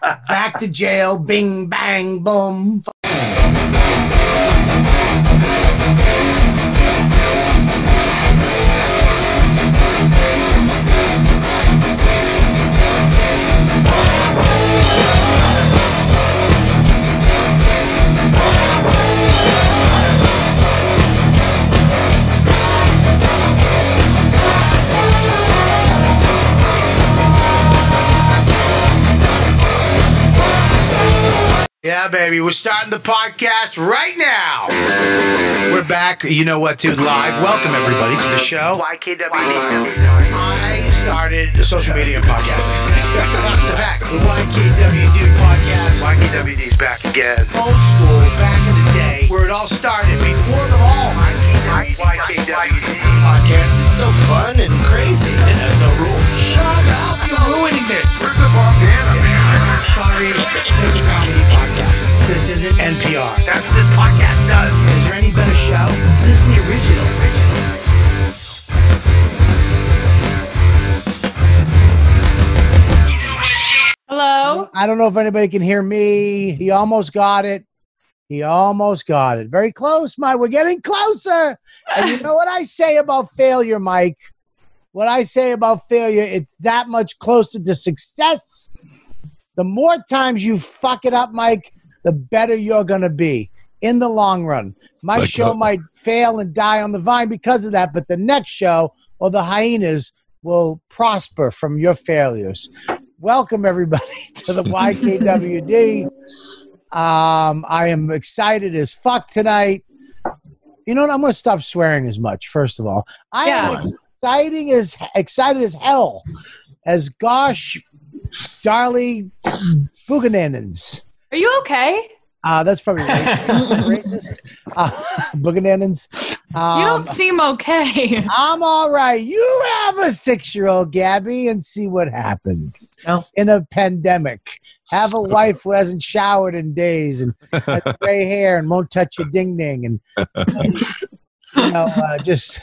Back to jail. Bing, bang, boom. Yeah, baby. We're starting the podcast right now. We're back. You know what, dude? Live. Welcome, everybody, to the show. YKWd. I started social media and podcasting. the fact, the YKWD podcast. YKWd's back again. Old school, back in the day, where it all started, before them all. YKWd. This podcast is so fun and crazy. It has no rules. Shut up! You're ruining this. Where's the Montana, man? Sorry, it's a comedy podcast. This isn't NPR. That's what this podcast does. Is there any better show? This is the original. original. Hello. I don't know if anybody can hear me. He almost got it. He almost got it. Very close, Mike. We're getting closer. And you know what I say about failure, Mike? What I say about failure, it's that much closer to success. The more times you fuck it up, Mike, the better you're going to be in the long run. My Like show what? might fail and die on the vine because of that, but the next show or the hyenas will prosper from your failures. Welcome, everybody, to the YKWd. Um, I am excited as fuck tonight. You know what? I'm going to stop swearing as much. First of all, I am Yeah. exciting as excited as hell as gosh, darly boogananans. Are you okay? Uh, that's probably racist. racist. Uh, boogananans. Um, you don't seem okay. I'm all right. You have a six year old, Gabby, and see what happens No. in a pandemic. Have a wife who hasn't showered in days and has gray hair and won't touch your ding ding and, you know, uh, just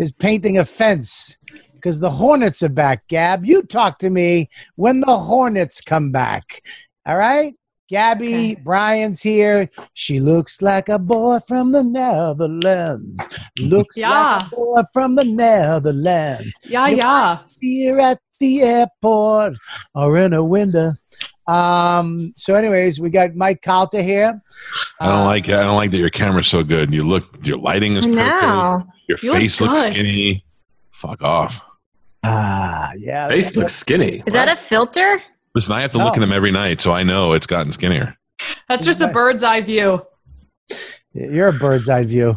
is painting a fence because the Hornets are back, Gab. You talk to me when the Hornets come back. All right? Gabby, Okay. Brian's here. She looks like a boy from the Netherlands. Looks like a boy from the Netherlands. Yeah, You yeah. See her at the airport or in a window. Um. So, anyways, we got Mike Calta here. I don't Uh, like I don't like that your camera's so good. You look your lighting is I perfect. know. Your You look face looks skinny. Fuck off. Ah, yeah. Face looks skinny. Is that a filter? Listen, I have to look at them every night, so I know it's gotten skinnier. That's just a bird's eye view. You're a bird's eye view.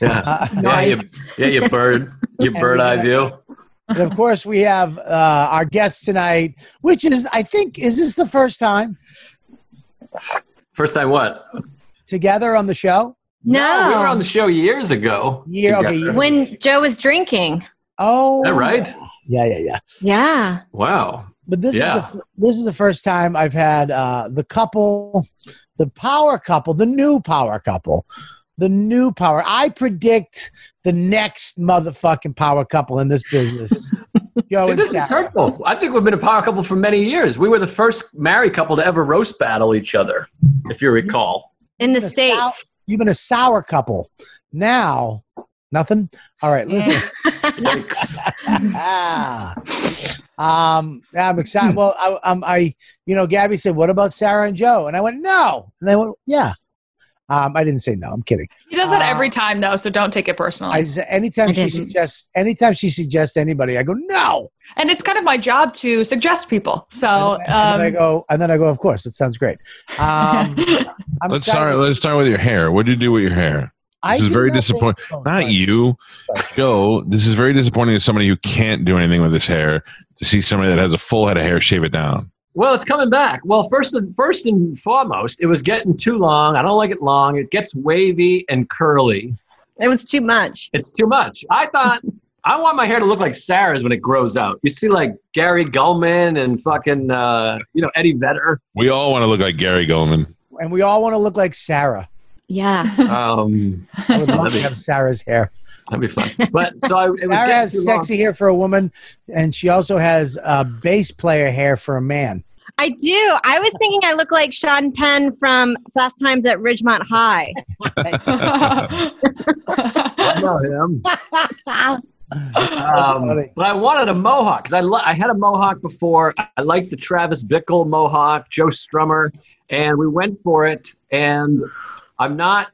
Yeah. Uh, Yeah, you, yeah, you bird, you bird eye view. and of course, we have uh, our guest tonight, which is, I think, is this the first time First time what? together on the show? No. we were on the show years ago. Year- okay, year- when Joe was drinking. Oh, Is that right? Yeah, yeah, yeah. Yeah. Wow. But this Yeah. is the, this is the first time I've had uh, the couple, the power couple, the new power couple, the new power. I predict the next motherfucking power couple in this business. Joe See, and this is hurtful. I think we've been a power couple for many years. We were the first married couple to ever roast battle each other, if you recall. In the You've been a States. sour- you've been a sour couple. Now, nothing. All right, listen. Yikes. ah. Um, I'm excited. Well, I, um, I, you know, Gabby said, "What about Sarah and Joe?" And I went, "No." And they went, "Yeah." Um, I didn't say no. I'm kidding. He does that Uh, every time, though, so don't take it personally. I said, anytime she suggests, anytime she suggests anybody, I go, "No." and it's kind of my job to suggest people. So, and, and then I um, go, and then I go, "Of course, it sounds great." Um, I'm Let's excited. start. Let's start with your hair. What did you do with your hair? I This is very disappointing. Oh, Not you, Joe. This is very disappointing to somebody who can't do anything with his hair. To see somebody that has a full head of hair shave it down. Well, it's coming back. Well, first and first and foremost, it was getting too long. I don't like it long. It gets wavy and curly. It was too much. It's too much. I thought I want my hair to look like Sarah's when it grows out. You see, like Gary Gulman and fucking uh, you know Eddie Vedder. We all want to look like Gary Gulman. And we all want to look like Sarah. Yeah. Um, I would love to have Sarah's hair. That'd be fun. But so I, it was Sarah has too long. sexy hair for a woman, and she also has uh, bass player hair for a man. I do. I was thinking I look like Sean Penn from Fast Times at Ridgemont High. I know him. Um, but I wanted a mohawk because I, li- I had a mohawk before. I liked the Travis Bickle mohawk, Joe Strummer, and we went for it. And I'm not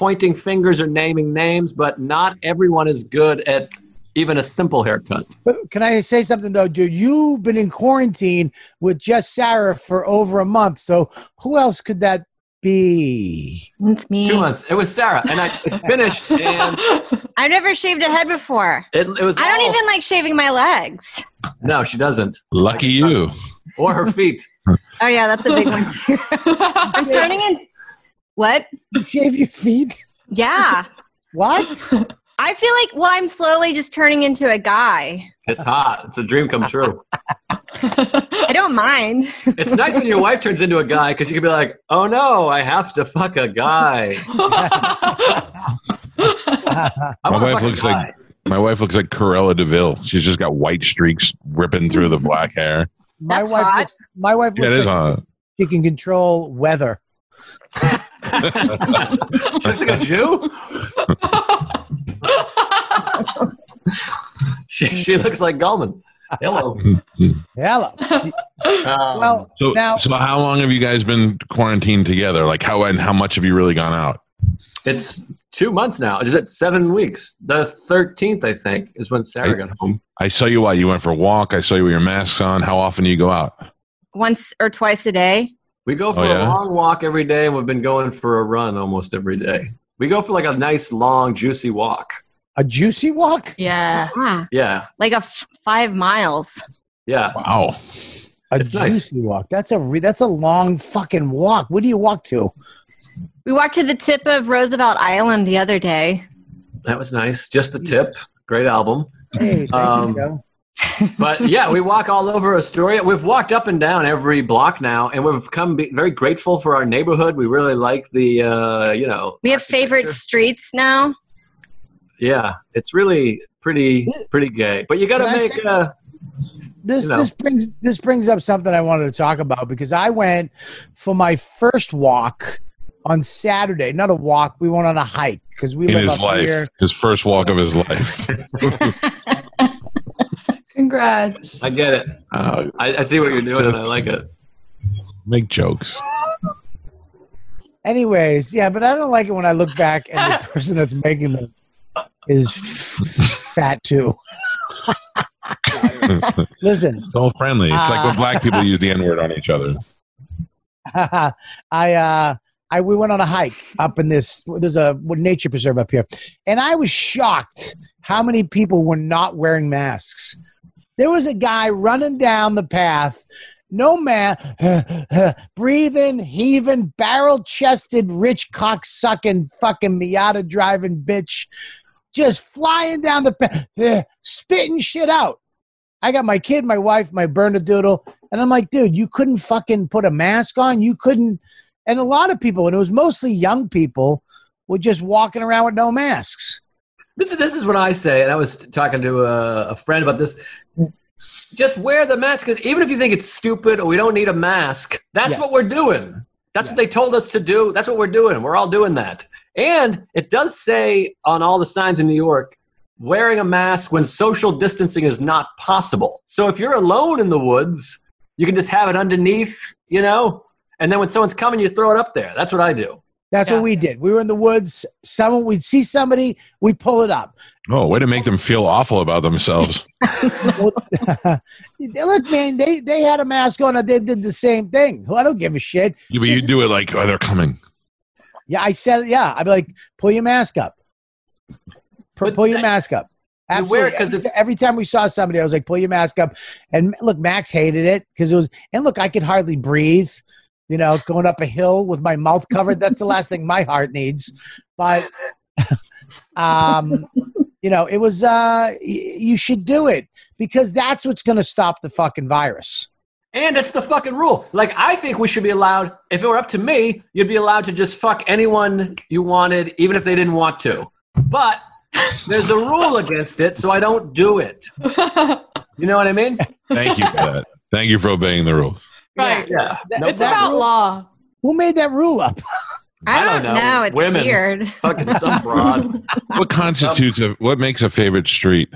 pointing fingers or naming names, but not everyone is good at even a simple haircut. But can I say something though, dude? You've been in quarantine with just Sarah for over a month. So who else could that be? It's me. Two months. It was Sarah, and I finished, and I've never shaved a head before. it, it was. I don't all- even like shaving my legs. No, she doesn't, Lucky you. or her feet. Oh yeah, that's a big one too. I'm turning in. What? You shave your feet? Yeah. What? I feel like well, I'm slowly just turning into a guy. It's hot. It's a dream come true. I don't mind. It's nice when your wife turns into a guy because you can be like, "Oh no, I have to fuck a guy." My wife fuck a looks like- My wife looks like Cruella de Vil. She's just got white streaks ripping through the black hair. My That's wife hot. looks my wife Yeah, looks is like hot. she can control weather. She looks like a Jew. she, she looks like Gulman. Hello. Hello. Um, Well, So, now so how long have you guys been quarantined together? Like how and how much have you really gone out? it's two months now. Is it seven weeks? The thirteenth, I think, is when Sarah I- got home. I saw you while you went for a walk. I saw you with your masks on. How often do you go out? Once or twice a day. We go for Oh, yeah? a long walk every day, and we've been going for a run almost every day. We go for like a nice, long, juicy walk. a juicy walk? yeah. Yeah. Yeah, Like a f- five miles. yeah. Wow. A It's nice. juicy walk. That's a re- that's a long fucking walk. What do you walk to? We walked to the tip of Roosevelt Island the other day. That was nice. Just the tip. Great album. Hey, thank Um, you, Joe. But yeah, we walk all over Astoria. We've walked up and down every block now, and we've come be very grateful for our neighborhood. We really like the, uh, you know, We have favorite streets now. Yeah, it's really pretty, pretty gay. But you got to make. say- Uh, This you know. this brings this brings up something I wanted to talk about because I went for my first walk on Saturday. Not a walk. We went on a hike because we In live his up life, here. his first walk of his life. Congrats. I get it. Uh, I, I see what you're doing, and I like it. make jokes. Anyways, yeah, but I don't like it when I look back and the person that's making them is f- fat too. Listen, It's all friendly. It's like when black people use the N word on each other. I uh I we went on a hike up in this there's a nature preserve up here. And I was shocked how many people were not wearing masks. There was a guy running down the path, no man, breathing, heaving, barrel chested, rich cock sucking, fucking Miata driving bitch, just flying down the path, spitting shit out. I got my kid, my wife, my Bernedoodle, and I'm like, dude, you couldn't fucking put a mask on. You couldn't. And a lot of people, and it was mostly young people, were just walking around with no masks. This is this is what I say, and I was talking to a, a friend about this. Just wear the mask, because even if you think it's stupid or we don't need a mask, that's Yes. what we're doing. That's Yeah. what they told us to do. That's what we're doing. We're all doing that. And it does say on all the signs in New York, wearing a mask when social distancing is not possible. So if you're alone in the woods, you can just have it underneath, you know, and then when someone's coming, you throw it up there. That's what I do. That's Yeah. what we did. We were in the woods. Someone, we'd see somebody, we'd pull it up. Oh, way to make them feel awful about themselves. Well, Look, man, they they had a mask on and they did the same thing. Well, I don't give a shit. You, but you do it like, oh, they're coming. Yeah, I said, yeah, I'd be like, pull your mask up. But pull your that- mask up. You wear Absolutely. it 'cause Every, every time we saw somebody, I was like, pull your mask up. And look, Max hated it because it was, and look, I could hardly breathe, you know, going up a hill with my mouth covered. That's the last thing my heart needs. But, um, you know, it was, uh, y- you should do it because that's what's going to stop the fucking virus. And it's the fucking rule. Like, I think we should be allowed, if it were up to me, you'd be allowed to just fuck anyone you wanted, even if they didn't want to. But there's a rule against it, so I don't do it. You know what I mean? Thank you for that. Thank you for obeying the rules. Right. Yeah. That- No It's that about rule- law. Who made that rule up? I I don't, don't know. know. It's Women. weird. Fucking some broad. What constitutes a what makes a favorite street?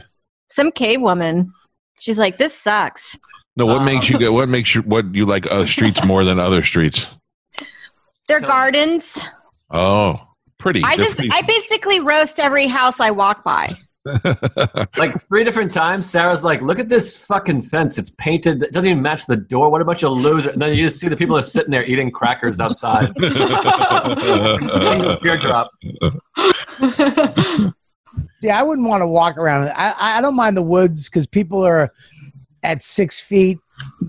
Some cave woman. She's like, this sucks. No, what Um, makes you go? What makes you what you like other streets more than other streets? They're Tell gardens. Oh, pretty. I They're just, pretty- I basically roast every house I walk by. Like three different times, Sarah's like, "Look at this fucking fence. It's painted. It doesn't even match the door. What a bunch of losers!" And then you just see the people are sitting there eating crackers outside. Teardrop. Yeah, I wouldn't want to walk around. I, I don't mind the woods because people are at six feet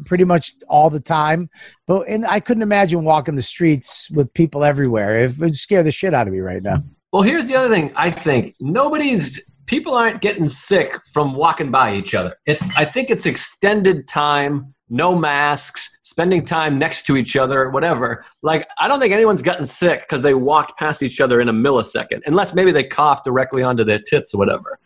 pretty much all the time. But and I couldn't imagine walking the streets with people everywhere. It would scare the shit out of me right now. Well, here's the other thing. I think nobody's people aren't getting sick from walking by each other. It's I think it's extended time, no masks, spending time next to each other, whatever. Like I don't think anyone's gotten sick because they walked past each other in a millisecond, unless maybe they coughed directly onto their tits or whatever.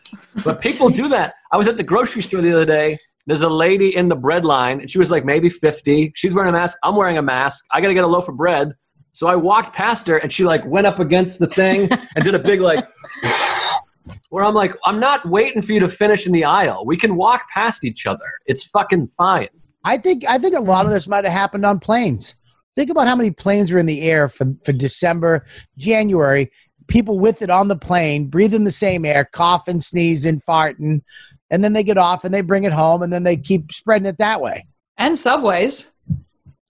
But people do that. I was at the grocery store the other day. There's a lady in the bread line, and she was like maybe 50. She's wearing a mask. I'm wearing a mask. I got to get a loaf of bread. So I walked past her, and she like went up against the thing and did a big like. Where I'm like, I'm not waiting for you to finish in the aisle. We can walk past each other. It's fucking fine. I think I think a lot of this might have happened on planes. Think about how many planes were in the air for, for December, January. People with it on the plane, breathing the same air, coughing, sneezing, farting, and then they get off and they bring it home and then they keep spreading it that way. and subways.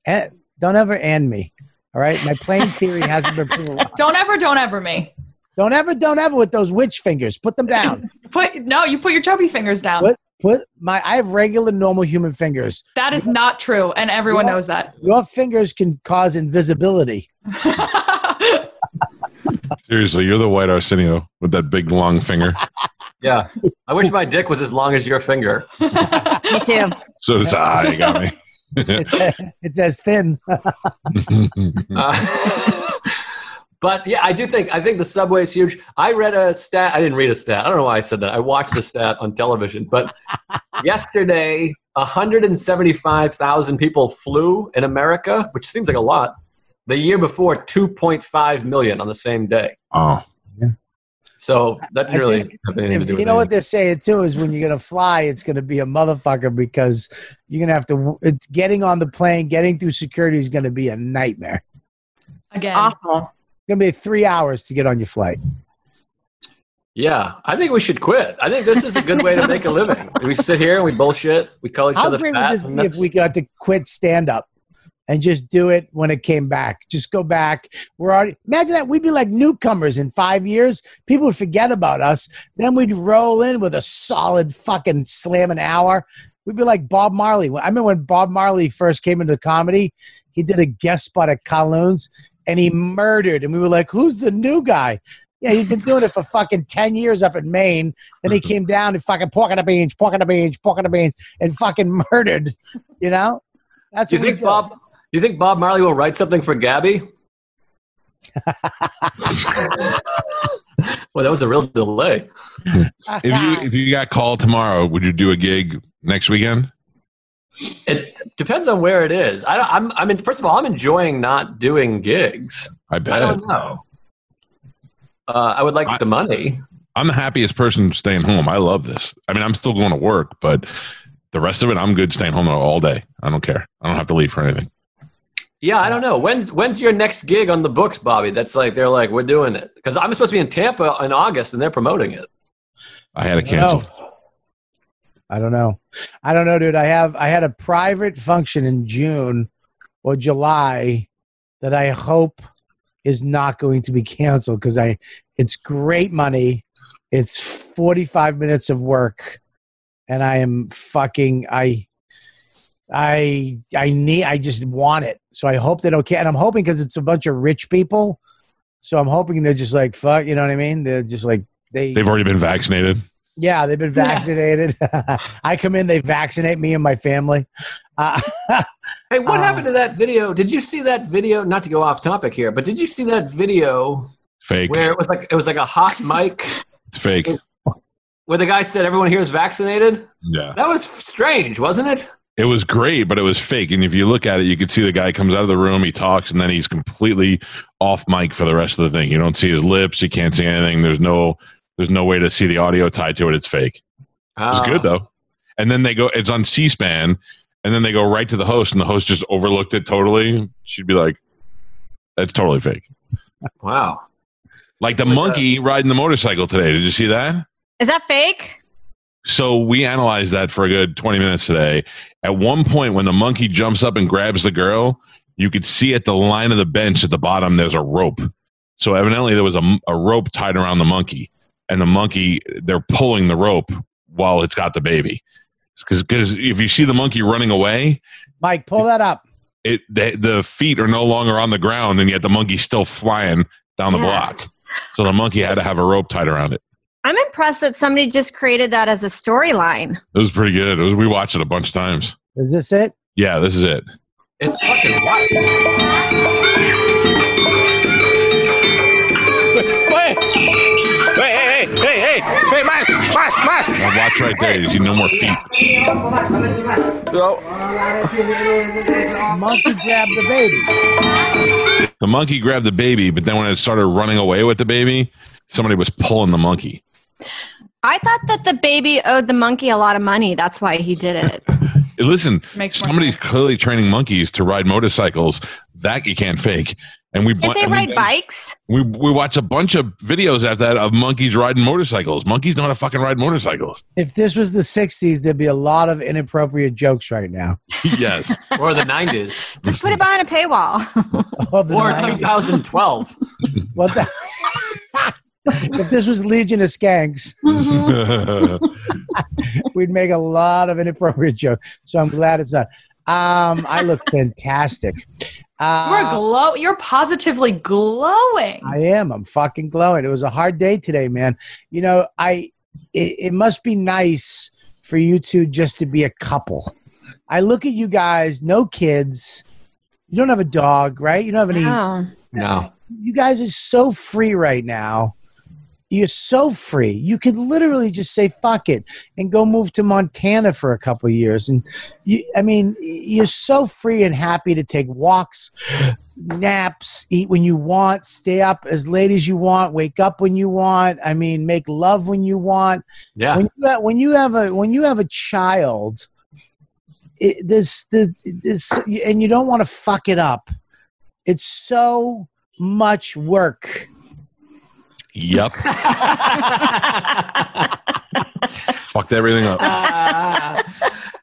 And don't ever end me. All right. My plane theory hasn't been proven. Don't ever, don't ever me. Don't ever, don't ever with those witch fingers. Put them down. Put no, you put your chubby fingers down. What? Put my I have regular normal human fingers. That is not true, and everyone What? knows that. Your fingers can cause invisibility. Seriously, you're the white Arsenio with that big long finger. Yeah. I wish my dick was as long as your finger. Me too. So does I. You got me. It's, it's as thin. Uh, but yeah, I do think I think the subway is huge. I read a stat. I didn't read a stat. I don't know why I said that. I watched the stat on television. But yesterday, 175,000 people flew in America, which seems like a lot. The year before, 2.5 million on the same day. oh, Yeah. So that didn't I really have anything to do with you know what they're saying too is when you're gonna fly, it's gonna be a motherfucker because you're gonna have to. It's getting on the plane, getting through security is gonna be a nightmare. Again, Awful. It's gonna be three hours to get on your flight. Yeah, I think we should quit. I think this is a good way to make a living. We sit here and we bullshit. We call each How other great fat. would this be if we got to quit stand up and just do it when it came back? Just go back. We're already imagine that we'd be like newcomers in five years. People would forget about us. Then we'd roll in with a solid fucking slam an hour. We'd be like Bob Marley. I remember when Bob Marley first came into comedy, he did a guest spot at Caroline's and he murdered. And we were like, who's the new guy? Yeah, he'd been doing it for fucking 10 years up in Maine. Then he came down and fucking pork on the beans, pork on the beans, pork on the beans, and fucking murdered. You know? That's Do you what think Bob? Do you think Bob Marley will write something for Gabby? well, that was a real delay. if you if you got called tomorrow, would you do a gig next weekend? It depends on where it is. I, I'm. I mean, first of all, I'm enjoying not doing gigs. I I bet. don't know. Uh, I would like I- the money. I'm the happiest person staying home. I love this. I mean, I'm still going to work, but the rest of it, I'm good staying home all day. I don't care. I don't have to leave for anything. Yeah, I don't know. When's when's your next gig on the books, Bobby? That's like they're like we're doing it because I'm supposed to be in Tampa in August and they're promoting it. I had to I don't cancel. I don't know. I don't know, dude. I have I had a private function in June or July that I hope is not going to be canceled because I it's great money. It's 45 minutes of work and I am fucking I I I need I just want it. So I hope they don't can and I'm hoping because it's a bunch of rich people. So I'm hoping they're just like fuck, you know what I mean? They're just like they They've already been vaccinated. Yeah, they've been Yeah. vaccinated. I come in, they vaccinate me and my family. Uh, Hey, what Uh, happened to that video? Did you see that video? Not to go off topic here, but did you see that video Fake. where it was like it was like a hot mic It's fake. where the guy said everyone here is vaccinated? Yeah. That was strange, wasn't it? It was great, but it was fake. And if you look at it, you could see the guy comes out of the room, he talks, and then he's completely off mic for the rest of the thing. You don't see his lips, you can't see anything. There's no there's no way to see the audio tied to it. It's fake. It was Oh. Ah. good though. And then they go it's on C SPAN, and then they go right to the host, and the host just overlooked it totally. She'd be like, That's totally fake. Wow. Like the Like monkey riding the motorcycle today. Did you see that? Is that fake? So we analyzed that for a good 20 minutes today. At one point, when the monkey jumps up and grabs the girl, you could see at the line of the bench at the bottom, there's a rope. So evidently, there was a, a rope tied around the monkey, and the monkey, they're pulling the rope while it's got the baby. Because if you see the monkey running away, Mike, pull that up. it the, the feet are no longer on the ground, and yet the monkey's still flying down the Yeah. block. So the monkey had to have a rope tied around it. I'm impressed that somebody just created that as a storyline. It was pretty good. It was, we watched it a bunch of times. Is this it? Yeah, this is it. It's fucking wild. Wait! Hey, hey, hey, hey, hey! Hey, Mas! Mas! Mas! Now watch right there. You see no more feet. Oh, Monkey grabbed the baby. The monkey grabbed the baby, but then when it started running away with the baby, somebody was pulling the monkey. I thought that the baby owed the monkey a lot of money. That's why he did it. Listen, somebody's sense. clearly training monkeys to ride motorcycles. That you can't fake. And we Did they and we- ride bikes? We we watch a bunch of videos after that of monkeys riding motorcycles. Monkeys know how to fucking ride motorcycles. If this was the 60s, there'd be a lot of inappropriate jokes right now. yes. Or the 90s. Just put it behind a paywall. Oh, Or 90s. 2012. What the? if this was Legion of Skanks, we'd make a lot of inappropriate jokes. So I'm glad it's not. Um, I look fantastic. You're Uh, glow. You're positively glowing. I am. I'm fucking glowing. It was a hard day today, man. You know, I. It, it must be nice for you two just to be a couple. I look at you guys, no kids. You don't have a dog, right? You don't have any. Oh. No. you guys are so free right now. You're so free. You could literally just say "fuck it" and go move to Montana for a couple of years. And you, I mean, you're so free and happy to take walks, naps, eat when you want, stay up as late as you want, wake up when you want. I mean, make love when you want Yeah. when you have, when you have a when you have a child it, this the this and you don't want to fuck it up it's so much work yep. Fucked everything up. Ah.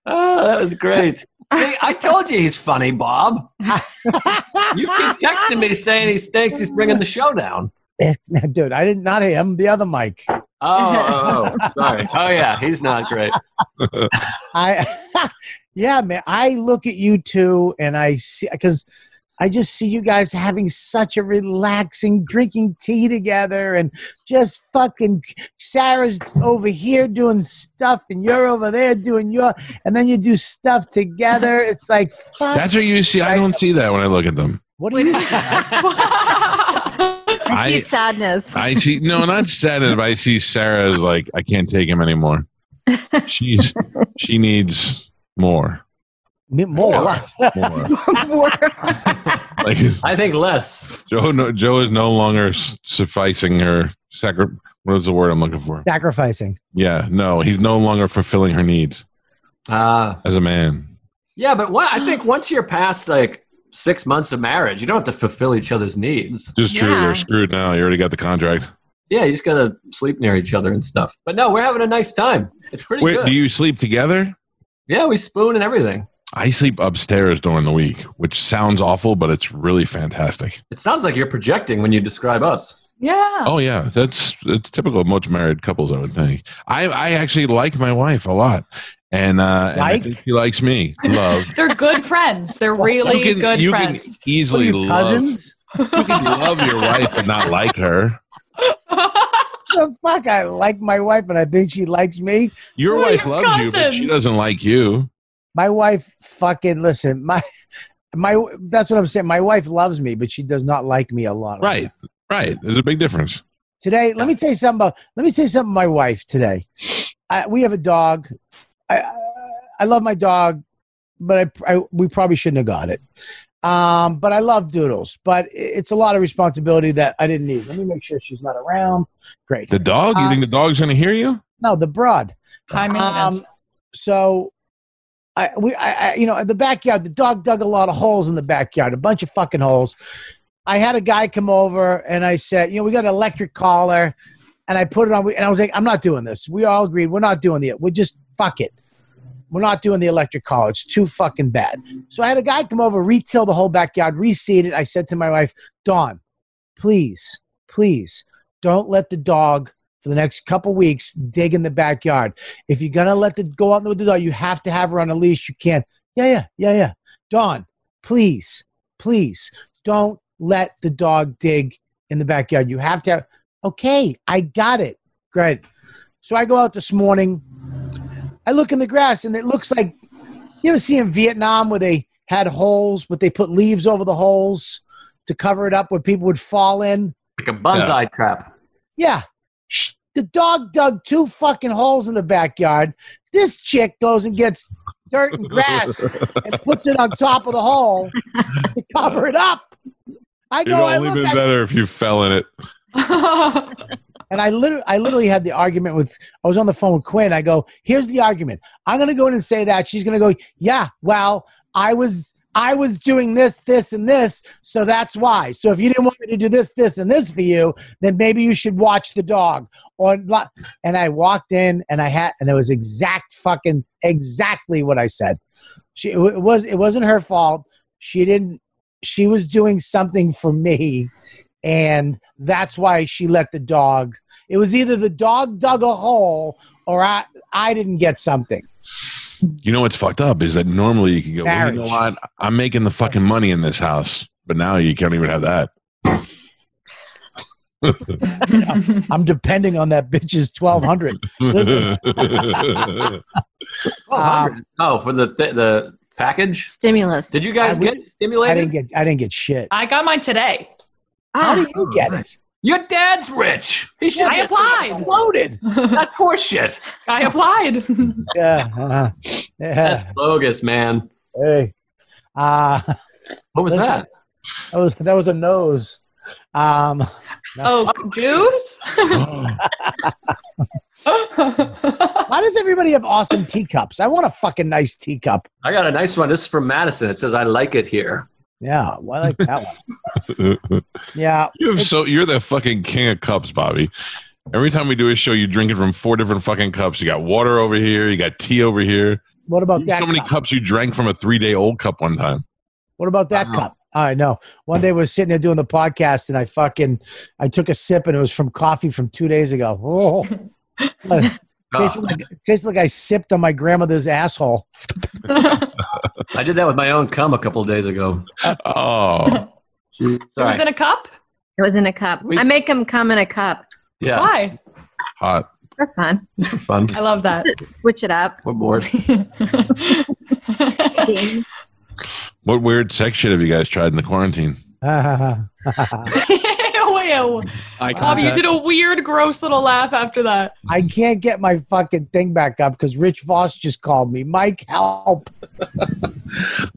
oh, that was great. See, I told you he's funny, Bob. You keep texting me saying he stinks. He's bringing the show down. dude i didn't not him the other mike Oh, oh, oh, sorry. Oh, yeah, he's not great. i yeah man i look at you two and i see because i just see you guys having such a relaxing drinking tea together and just fucking sarah's over here doing stuff and you're over there doing your and then you do stuff together it's like fuck That's what you see. I don't see that when I look at them. what do you I see sadness. I see no, not sadness, but I see Sarah as like I can't take him anymore. She's she needs more. Me- more what? More. Like I think less. Joe, no, Joe is no longer s- sufficing her sacri- What is the word I'm looking for? sacrificing Yeah, no, he's no longer fulfilling her needs Uh, as a man. yeah, but what, I think once you're past like six months of marriage, you don't have to fulfill each other's needs. Just true. Yeah. You're screwed now. You already got the contract. Yeah, you just gotta sleep near each other and stuff. But no, we're having a nice time. It's pretty Wait, good. do you sleep together? yeah, we spoon and everything. I sleep upstairs during the week, which sounds awful, but it's really fantastic. It sounds like you're projecting when you describe us. yeah. Oh yeah, that's it's typical of most married couples, I would think. I I actually like my wife a lot, and uh, and I Like? think she likes me. Love. They're good friends. They're really you can, good you friends. can what are easily you love. cousins You can love your wife and not like her. the fuck i like my wife and i think she likes me Your We're wife your loves you, but she doesn't like you. My wife fucking listen my my that's what i'm saying my wife loves me but she does not like me a lot of the Right, right. There's a big difference. Today, let me tell you something about. Let me tell you something. about My wife today. I, we have a dog. I I love my dog. but I, I we probably shouldn't have got it. Um, but I love Doodles, but it's a lot of responsibility that I didn't need. Let me make sure she's not around. Great. The dog? You Uh, think the dog's going to hear you? No, the broad. High maintenance. Um, so I we I, I you know in the backyard the dog dug a lot of holes in the backyard, a bunch of fucking holes. I had a guy come over and I said, you know, we got an electric collar, and I put it on. And I was like, I'm not doing this. We all agreed we're not doing the. We're just fuck it. We're not doing the electric collar. It's too fucking bad. So I had a guy come over, retail the whole backyard, reseed it. I said to my wife, Dawn, please, please don't let the dog for the next couple weeks dig in the backyard. If you're gonna let the go out with the dog, you have to have her on a leash. You can't. Yeah, yeah, yeah, yeah. Dawn, please, please don't let the dog dig in the backyard. You have to have. Okay, I got it. Great. So I go out this morning. I look in the grass and it looks like you ever see in Vietnam where they had holes, but they put leaves over the holes to cover it up where people would fall in. Like a bonsai trap. Yeah. Sh- The dog dug two fucking holes in the backyard. This chick goes and gets dirt and grass and puts it on top of the hole to cover it up. I go. It'd go, I only look, been I, better if you fell in it. and I literally, I literally had the argument with. I was on the phone with Quinn. I go, "Here's the argument. I'm going to go in and say that." She's going to go, "Yeah, well, I was, I was doing this, this, and this, so that's why. So if you didn't want me to do this, this, and this for you, then maybe you should watch the dog." Or, and I walked in and I had, and it was exact fucking exactly what I said. She, it was, it wasn't her fault. She didn't. She was doing something for me and that's why she let the dog. It was either the dog dug a hole or I I didn't get something. You know what's fucked up is that normally you can go, well, you know what? I'm making the fucking money in this house, but now you can't even have that. I'm depending on that bitch's twelve hundred. Listen. Oh, Um, oh, for the th- the package. Stimulus. Did you guys I get I didn't get I didn't get shit. I got mine today. How Ah, do you get it? Your dad's rich. He should. I applied. Loaded. That's horseshit. I applied. Yeah. uh-huh. Yeah. That's bogus, man. Hey. Uh What was Listen. that? that was that was a nose. Um oh, Jews? why does everybody have awesome teacups? I want a fucking nice teacup. I got a nice one. This is from Madison. It says, "I like it here." Yeah, well, I like that one. Yeah. you have so you're the fucking king of cups, Bobby. Every time we do a show, you're drinking from four different fucking cups. You got water over here, you got tea over here. What about that? so many cup? cups you drank from a three day old cup one time. What about that Wow. cup? I know. One day we was sitting there doing the podcast, and I fucking I took a sip, and it was from coffee from two days ago. Oh, Oh, tasted like tasted like I sipped on my grandmother's asshole. I did that with my own cum a couple of days ago. Oh, It was in a cup? it was in a cup. We- I make them come in a cup yeah, Why? hot. for fun. for fun. I love that. Switch it up. We're bored. What weird sex shit have you guys tried in the quarantine? Ew. Eye Bobby, you did a weird, gross little laugh after that. I can't get my fucking thing back up because Rich Voss just called me. Mike, help!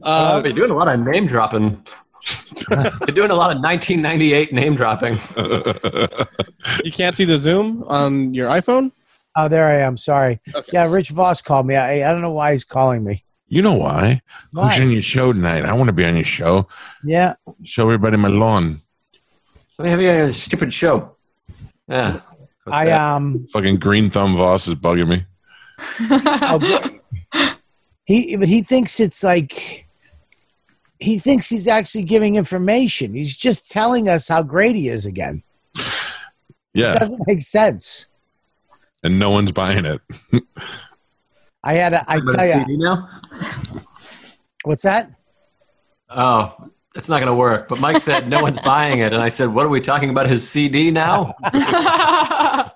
Uh, You're doing a lot of name dropping. You're doing a lot of 1998 name dropping. you can't see the Zoom on your iPhone. Oh, there I am. Sorry. Yeah, Rich Voss called me. I, I don't know why he's calling me. you know why? Why? Who's on your show tonight? I want to be on your show. Yeah, Show everybody my lawn. Let me have you on a stupid show. Yeah. What's I that? um. Fucking green thumb Voss is bugging me. oh, he but he thinks it's like he thinks he's actually giving information. He's just telling us how great he is again. Yeah. It doesn't make sense. and no one's buying it. I had a, I tell you, now? what's that? Oh, it's not going to work. But Mike said no one's buying it, and I said, "What are we talking about? His CD now?"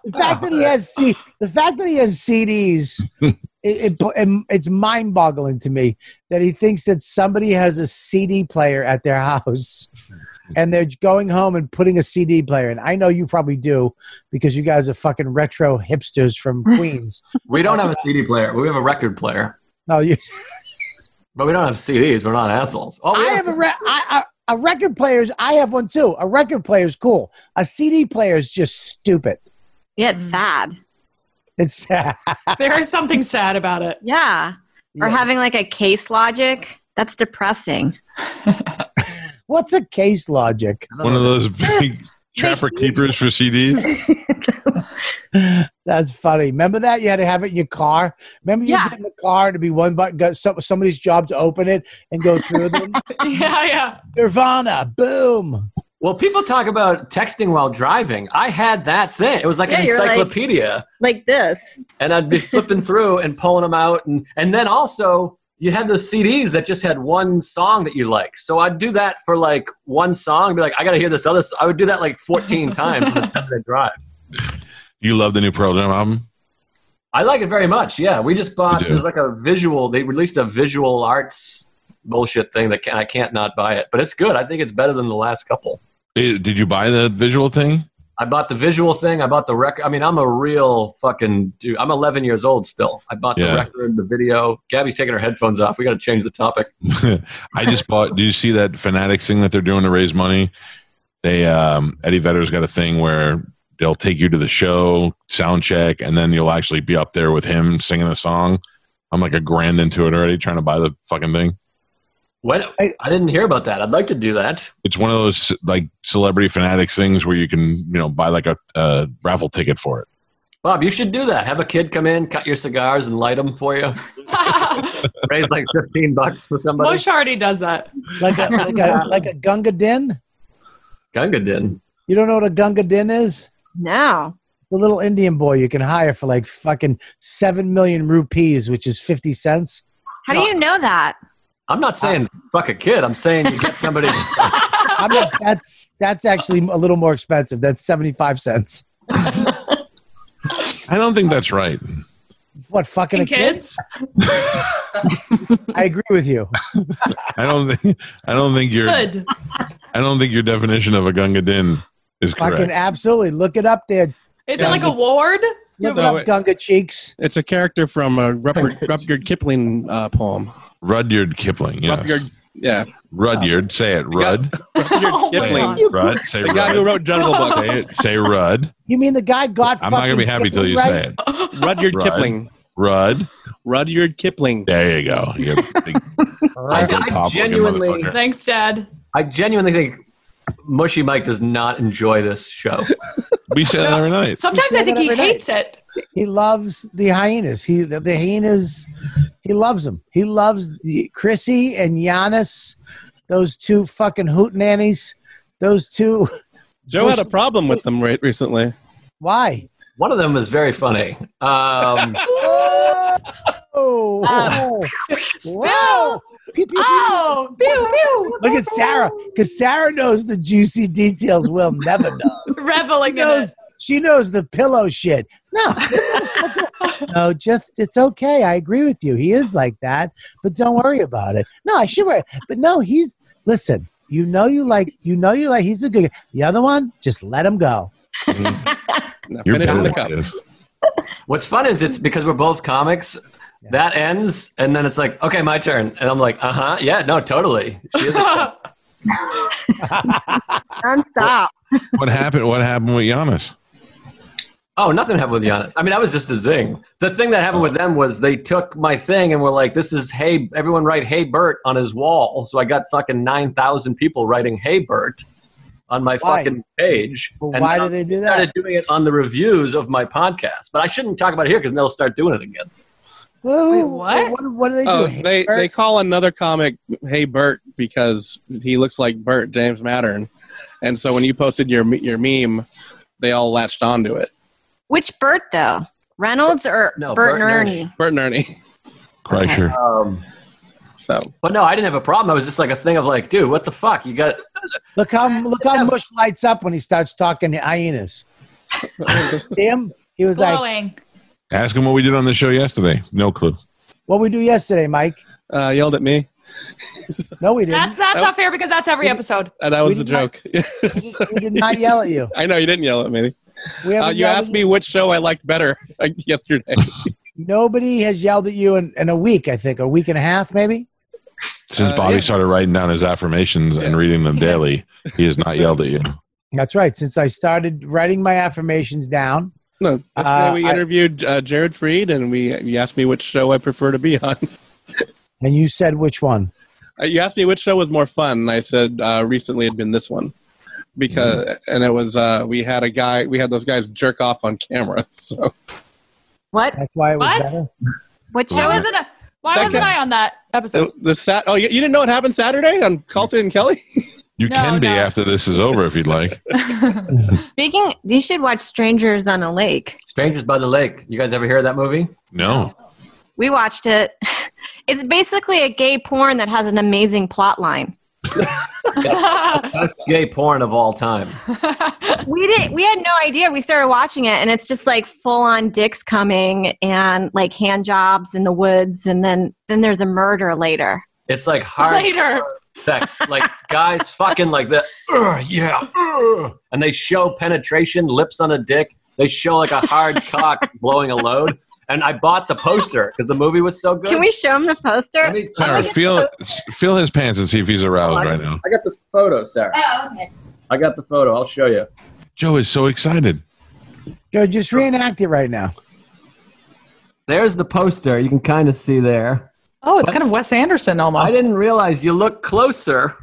The fact that he has C, the fact that he has CDs, it, it, it- it's mind boggling to me that he thinks that somebody has a CD player at their house. And they're going home and putting a CD player in. I know you probably do because you guys are fucking retro hipsters from Queens. We don't have a CD player. We have a record player. No, you But we don't have CDs. We're not assholes. Oh, I have a, re- I, I, a record player's. I have one too. A record player's cool. A CD player is just stupid. Yeah, it's mm. sad. It's sad. There is something sad about it. Yeah. Or having like a case logic. That's depressing. What's a case logic? One of those big trapper keepers for CDs. That's funny. Remember that you had to have it in your car. Remember you Yeah. get in the car to be one button, got some, somebody's job to open it and go through them. Yeah, yeah. Nirvana, boom. Well, people talk about texting while driving. I had that thing. It was like Yeah, an you're like- encyclopedia. Like this. and I'd be flipping through and pulling them out, and and then also you had those CDs that just had one song that you like. So I'd do that for like one song, be like, I got to hear this other. I would do that like 14 times on the drive. You love the new Pearl Jam album? I like it very much. Yeah, we just bought. do. There's like a visual. They released a visual arts bullshit thing that can, I can't not buy it, but it's good. I think it's better than the last couple. Eh, Did you buy the visual thing? I bought the visual thing. I bought the record. I mean, I'm a real fucking dude. I'm 11 years old still. I bought Yeah. the record, and the video. Gabby's taking her headphones off. We got to change the topic. I just bought. Did you see that Fanatics thing that they're doing to raise money? They um, Eddie Vedder's got a thing where they'll take you to the show, sound check, and then you'll actually be up there with him singing a song. I'm like a grand into it already, trying to buy the fucking thing. When I- I didn't hear about that. I'd like to do that. It's one of those like celebrity fanatics things where you can you know buy like a, a raffle ticket for it. Bob, you should do that. Have a kid come in, cut your cigars, and light them for you. Raise like 15 bucks for somebody. Bush already does that. Like a like a like a Gunga Din. Gunga din. You don't know what a Gunga Din is? No. The little Indian boy you can hire for like fucking seven million rupees, which is fifty cents. How do you know that? I'm not saying fuck a kid. I'm saying you get somebody. I mean, that's that's actually a little more expensive. That's seventy five cents. I don't think that's right. What fucking a And kid? kids? I agree with you. I don't think I don't think your I Good. don't think your definition of a gunga din is correct. Fucking absolutely. Look it up there. Is it like a ward? Look No, it up, it- Gunga cheeks. It's a character from a Rudyard, Rudyard Kipling uh, poem. Rudyard Kipling. Yes. Rudyard, yeah, Rudyard. Say it. Rud. Rudyard Oh Kipling, God. You Rud. Say the guy who wrote Jungle Book. Say it. Say Rud. You mean the guy got? I'm not gonna be happy until you right? say it. Rudyard Rud. Kipling. Rudd. Rudyard Kipling. There you go. You big I, I genuinely. Thanks, Dad. I genuinely think Mushy Mike does not enjoy this show. We say that every night. Sometimes I think he every night. hates it. He loves the hyenas. He the, the hyenas. He loves them. He loves the, Chrissy and Giannis. Those two fucking hoot nannies. Those two. Joe had a problem with them right recently. Why? One of them is very funny. Um, Oh, oh, whoa! Pew, pew, pew. Oh, pew, pew. Look at Sarah, because Sarah knows the juicy details we'll never know. Reveling She in knows, it. she knows the pillow shit. No, no, just it's okay. I agree with you. He is like that, but don't worry about it. No, I should worry, but no, he's listen. You know you like. You know you like. He's a good. The other one, just let him go. Now, You're finish the cup. what's fun is it's because we're both comics. That ends, and then it's like, okay, my turn, and I'm like, uh huh, yeah, no, totally. She is a- Non-stop. What happened? What happened with Giannis? Oh, nothing happened with Giannis. I mean, I was just a zing. The thing that happened with them was they took my thing and were like, this is hey, everyone write hey Bert on his wall. So I got fucking nine thousand people writing hey Bert on my Why? fucking page. Well, And why then do they do that? started that? doing it on the reviews of my podcast, but I shouldn't talk about it here because they'll start doing it again. Whoa, Wait, what? What, what do they Oh, do? they Bert? they call another comic "Hey Bert" because he looks like Bert James Mattern, and so when you posted your your meme, they all latched onto it. Which Bert though? Reynolds or No, Bert, Bert and and Ernie? Bert and Ernie. Kreischer. Um, So but no, I didn't have a problem. I was just like a thing of like, dude, what the fuck? You got Look how look how Mush lights up when he starts talking to hyenas. See him? He was like, Glowing. Ask him what we did on the show yesterday. No clue. "What we do yesterday, Mike?" uh, yelled at me, No, we didn't. That's that's not fair because that's every episode. and that was We the did not- joke. we did not yell at you. I know you didn't yell at me. We Uh, you asked at me which show I liked better yesterday. Nobody has yelled at you in, in a week. I think a week and a half, maybe. Since Uh, Bobby yeah. started writing down his affirmations and reading them daily, he has not yelled at you. That's right. Since I started writing my affirmations down, No, yesterday Uh, we I- interviewed uh, Jared Freid, and we you asked me which show I prefer to be on. and you said which one? Uh, you asked me which show was more fun, and I said uh, recently had been this one because, and it was uh, we had a guy, we had those guys jerk off on camera. So What? That's why it was What? better. What Why show? wasn't I, why That wasn't guy- I on that episode? the, the sat. Oh, you, you didn't know what happened Saturday on Calton and Kelly? You No, can be no. after this is over if you'd like. Speaking, you should watch Strangers on a Lake. Strangers by the Lake. You guys ever hear of that movie? No. We watched it. It's basically a gay porn that has an amazing plot line. Best gay porn of all time. We didn't. We had no idea. We started watching it, and it's just like full on dicks coming and like hand jobs in the woods, and then then there's a murder later. It's like hard Later. sex. Like guys fucking like that. "Ugh, yeah. ugh," And they show penetration, lips on a dick. They show like a hard cock blowing a load. And I bought the poster because the movie was so good. Can we show him the poster? me- Sarah, feel feel his pants and see if he's aroused right now. I got the photo, Sarah. Oh, okay. I got the photo. I'll show you. Joe is so excited. Joe, just reenact it right now. There's the poster. You can kind of see there. oh, it's kind of Wes Anderson almost. I didn't realize you look closer,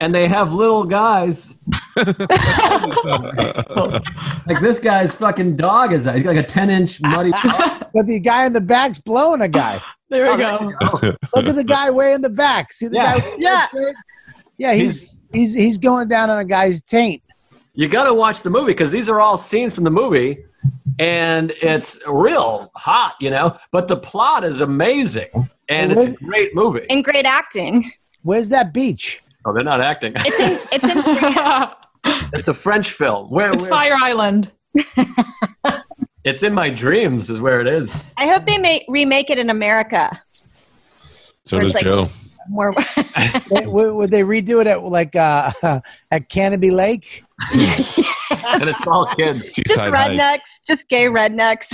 and they have little guys. like this guy's fucking dog is that? He's got like a ten inch muddy. But the guy in the back's blowing a guy. There we Oh, go. you go. Look at the guy way in the back. See the Yeah. guy? with Yeah. shirt? Yeah, he's he's he's going down on a guy's taint. You got to watch the movie because these are all scenes from the movie, and it's real hot, you know. But the plot is amazing, and it's a great movie. And great acting. Where's that beach? Oh, they're not acting. It's in. It's in. It's a French film. Where? it's where's- Fire Island. It's in my dreams. Is where it is. I hope they make remake it in America. So Where does like- Joe. More. They- would, would they redo it at like uh, at Canobie Lake? and it's all kids. just Seaside High. rednecks. Just gay rednecks.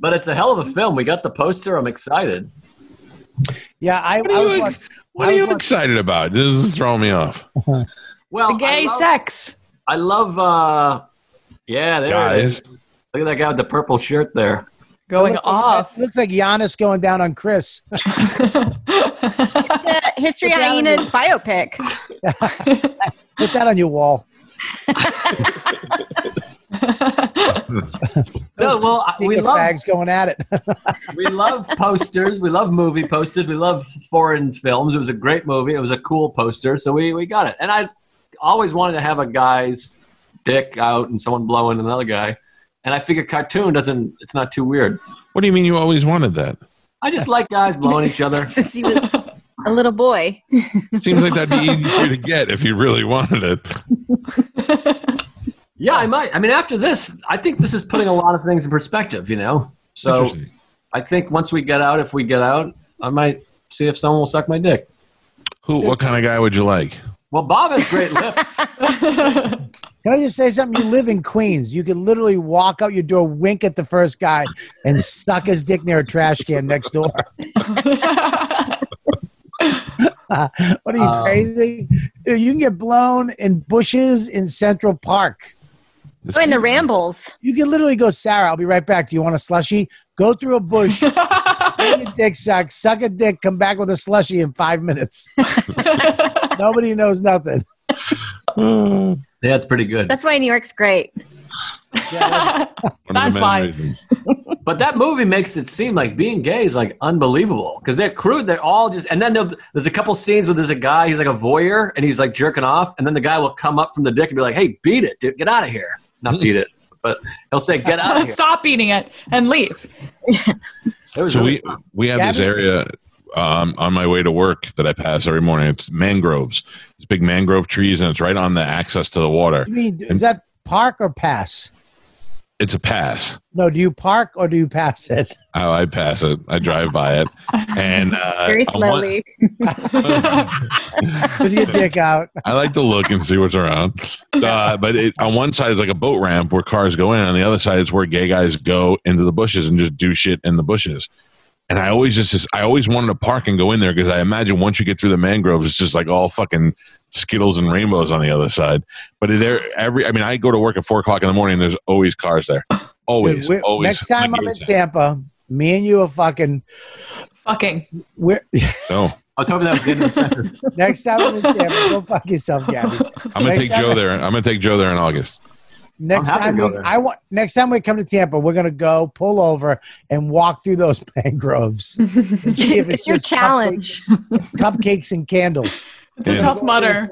But it's a hell of a film. We got the poster. I'm excited. Yeah, I, I was. you, watch- what are you watch- excited about? This is throwing me off. Well, the gay I love, sex. I love. uh Yeah, there it is. Guys, Look at that guy with the purple shirt there. Going looks off. Like, looks like Giannis going down on Chris. the History Look out. Biopic. Put that on your wall. No, well, I- we Speaking love fags going at it. we love posters. We love movie posters. We love foreign films. It was a great movie. It was a cool poster, so we, we got it. And I always wanted to have a guy's dick out and someone blowing another guy. And I figure cartoon doesn't. It's not too weird. what do you mean you always wanted that? I just like guys blowing each other. Since he was a little boy. Seems like that'd be easier to get if you really wanted it. Yeah, I might. I mean, after this, I think this is putting a lot of things in perspective. You know, so I think once we get out, if we get out, I might see if someone will suck my dick. Who? What kind of guy would you like? Well, Bob has great lips. Can I just say something? You live in Queens. You could literally walk out your door, wink at the first guy, and suck his dick near a trash can next door. what are you Um, crazy? Dude, you can get blown in bushes in Central Park. This- Oh, and the Rambles. You can literally go, Sarah. I'll be right back. Do you want a slushy? Go through a bush, get your dick sucked, suck a dick, come back with a slushy in five minutes. Nobody knows nothing. Yeah, it's pretty good. That's why New York's great. Yeah, one of the That's many fine. But that movie makes it seem like being gay is like unbelievable because they're crude. They're all just, and then there's a couple scenes where there's a guy, he's like a voyeur and he's like jerking off. And then the guy will come up from the dick and be like, hey, beat it, dude, get out of here. Not beat it, but he'll say, get out of here. Stop eating it and leave. It was So really we we have this area um, on my way to work that I pass every morning. It's mangroves. It's big mangrove trees, and it's right on the access to the water. You mean, is that park or pass? It's a pass. No, do you park or do you pass it? Oh, I pass it. I drive by it, and uh, Very on one- slowly. With your dick out. I like to look and see what's around. Uh, but it, on one side is like a boat ramp where cars go in. On the other side is where gay guys go into the bushes and just do shit in the bushes. And I always just, just I always wanted to park and go in there because I imagine once you get through the mangroves, it's just like all fucking skittles and rainbows on the other side. But there, every I mean, I go to work at four o'clock in the morning. and There's always cars there. Always, Dude, always. next time I'm in it's- Tampa, me and you are fucking. Fucking. We're No, I was hoping that was getting the next time I'm in Tampa. Go fuck yourself, Gabby. I'm gonna Next take time- Joe there. I'm gonna take Joe there in August. Next time we. I want next time we come to Tampa, we're gonna go pull over and walk through those mangroves. and see if It's your challenge. Cupcakes, it's cupcakes and candles. It's a tough mutter.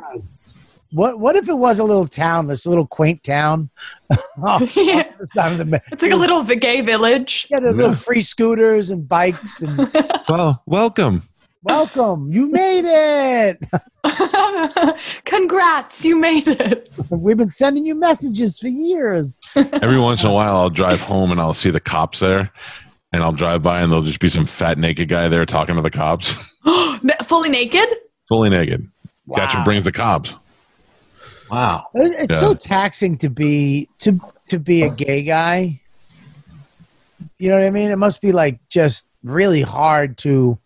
What what if it was a little town, this little quaint town? oh, Yeah. on the side of the ma- It's like a little gay village. yeah, there's little free scooters and bikes and Well, welcome. Welcome, you made it. Congrats, you made it. We've been sending you messages for years. Every once in a while, I'll drive home and I'll see the cops there, and I'll drive by and there'll just be some fat naked guy there talking to the cops, Fully naked? fully naked. Gotcha brings the cops. Wow. It's Yeah. so taxing to be to to be a gay guy. You know what I mean? It must be like just really hard to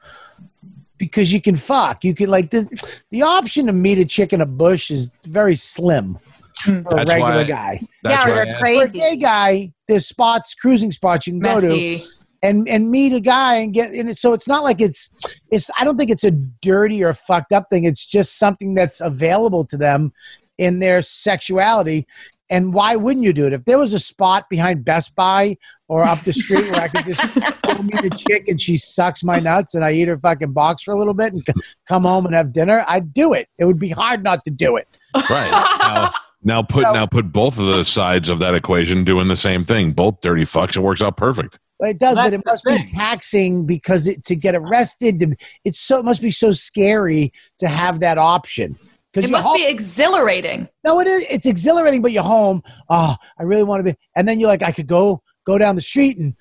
because you can fuck. You can like the the option to meet a chick in a bush is very slim hmm. for a regular why- guy. That's yeah, or they're asked- For a crazy. gay guy, there's spots, cruising spots you can go to and and meet a guy and get in it. So it's not like it's it's. I don't think it's a dirty or fucked up thing. It's just something that's available to them in their sexuality. And why wouldn't you do it? If there was a spot behind Best Buy or up the street where I could just go meet a chick and she sucks my nuts and I eat her fucking box for a little bit and c- come home and have dinner, I'd do it. It would be hard not to do it. Right. Now, now put No. now put both of the sides of that equation doing the same thing. Both dirty fucks. It works out perfect. It does, Well, but it must the be taxing because it, to get arrested, to- it's so it must be so scary to have that option. Because It you're must home, be exhilarating. no, it is. It's exhilarating, but you're home. Oh, I really want to be. And then you're like, I could go go down the street and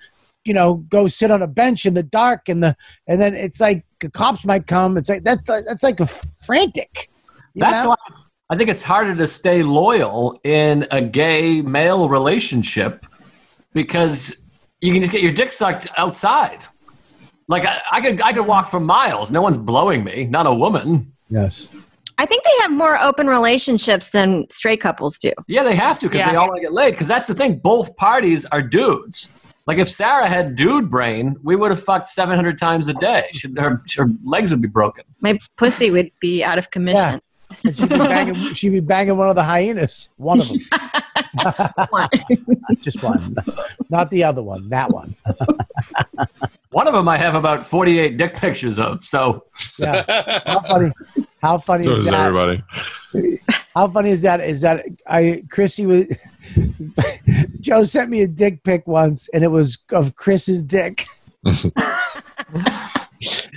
you know go sit on a bench in the dark and the and then it's like the cops might come. It's like that's that's like a f- frantic. That's know? why it's, I think it's harder to stay loyal in a gay male relationship because you can just get your dick sucked outside. Like I, I could, I could walk for miles. No one's blowing me. Not a woman. yes. I think they have more open relationships than straight couples do. Yeah, they have to because Yeah. they all want to get laid. Because that's the thing. Both parties are dudes. Like if Sarah had dude brain, we would have fucked seven hundred times a day. She, her, her legs would be broken. My pussy would be out of commission. And she'd be banging. she'd be banging one of the hyenas. One of them. Just one, not the other one. That one. One of them I have about forty-eight dick pictures of. So Yeah. How funny? How funny So is does that? everybody. How funny is that? Is that I Chrissy was Joe sent me a dick pic once, and it was of Chris's dick.